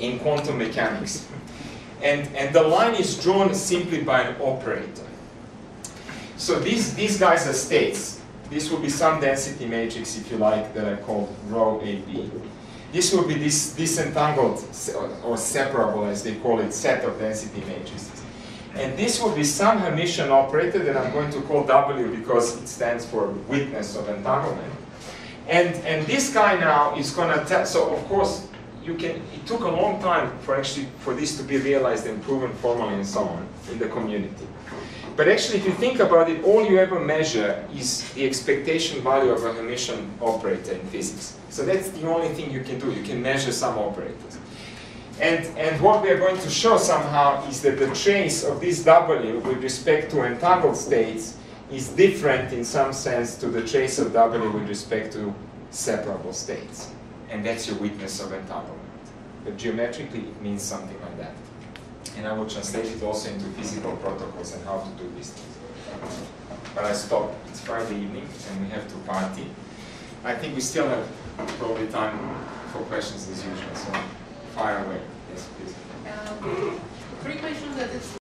in quantum mechanics. And, and the line is drawn simply by an operator. So these, these guys are states. This will be some density matrix, if you like, that I call rho AB. This will be this disentangled or separable, as they call it, set of density matrices. And this will be some Hermitian operator that I'm going to call W because it stands for witness of entanglement. And, and this guy now is going to tell, so of course, you can, it took a long time for actually for this to be realized and proven formally and so on in the community. But actually, if you think about it, all you ever measure is the expectation value of a Hermitian operator in physics. So that's the only thing you can do. You can measure some operators. And, and what we are going to show somehow is that the trace of this W with respect to entangled states is different in some sense to the trace of W with respect to separable states. And that's your witness of entanglement. But geometrically, it means something like that. And I will translate it also into physical protocols and how to do these things. But I stop. It's Friday evening and we have to party. I think we still have probably time for questions as usual. So fire away. Yes, please. Um, three questions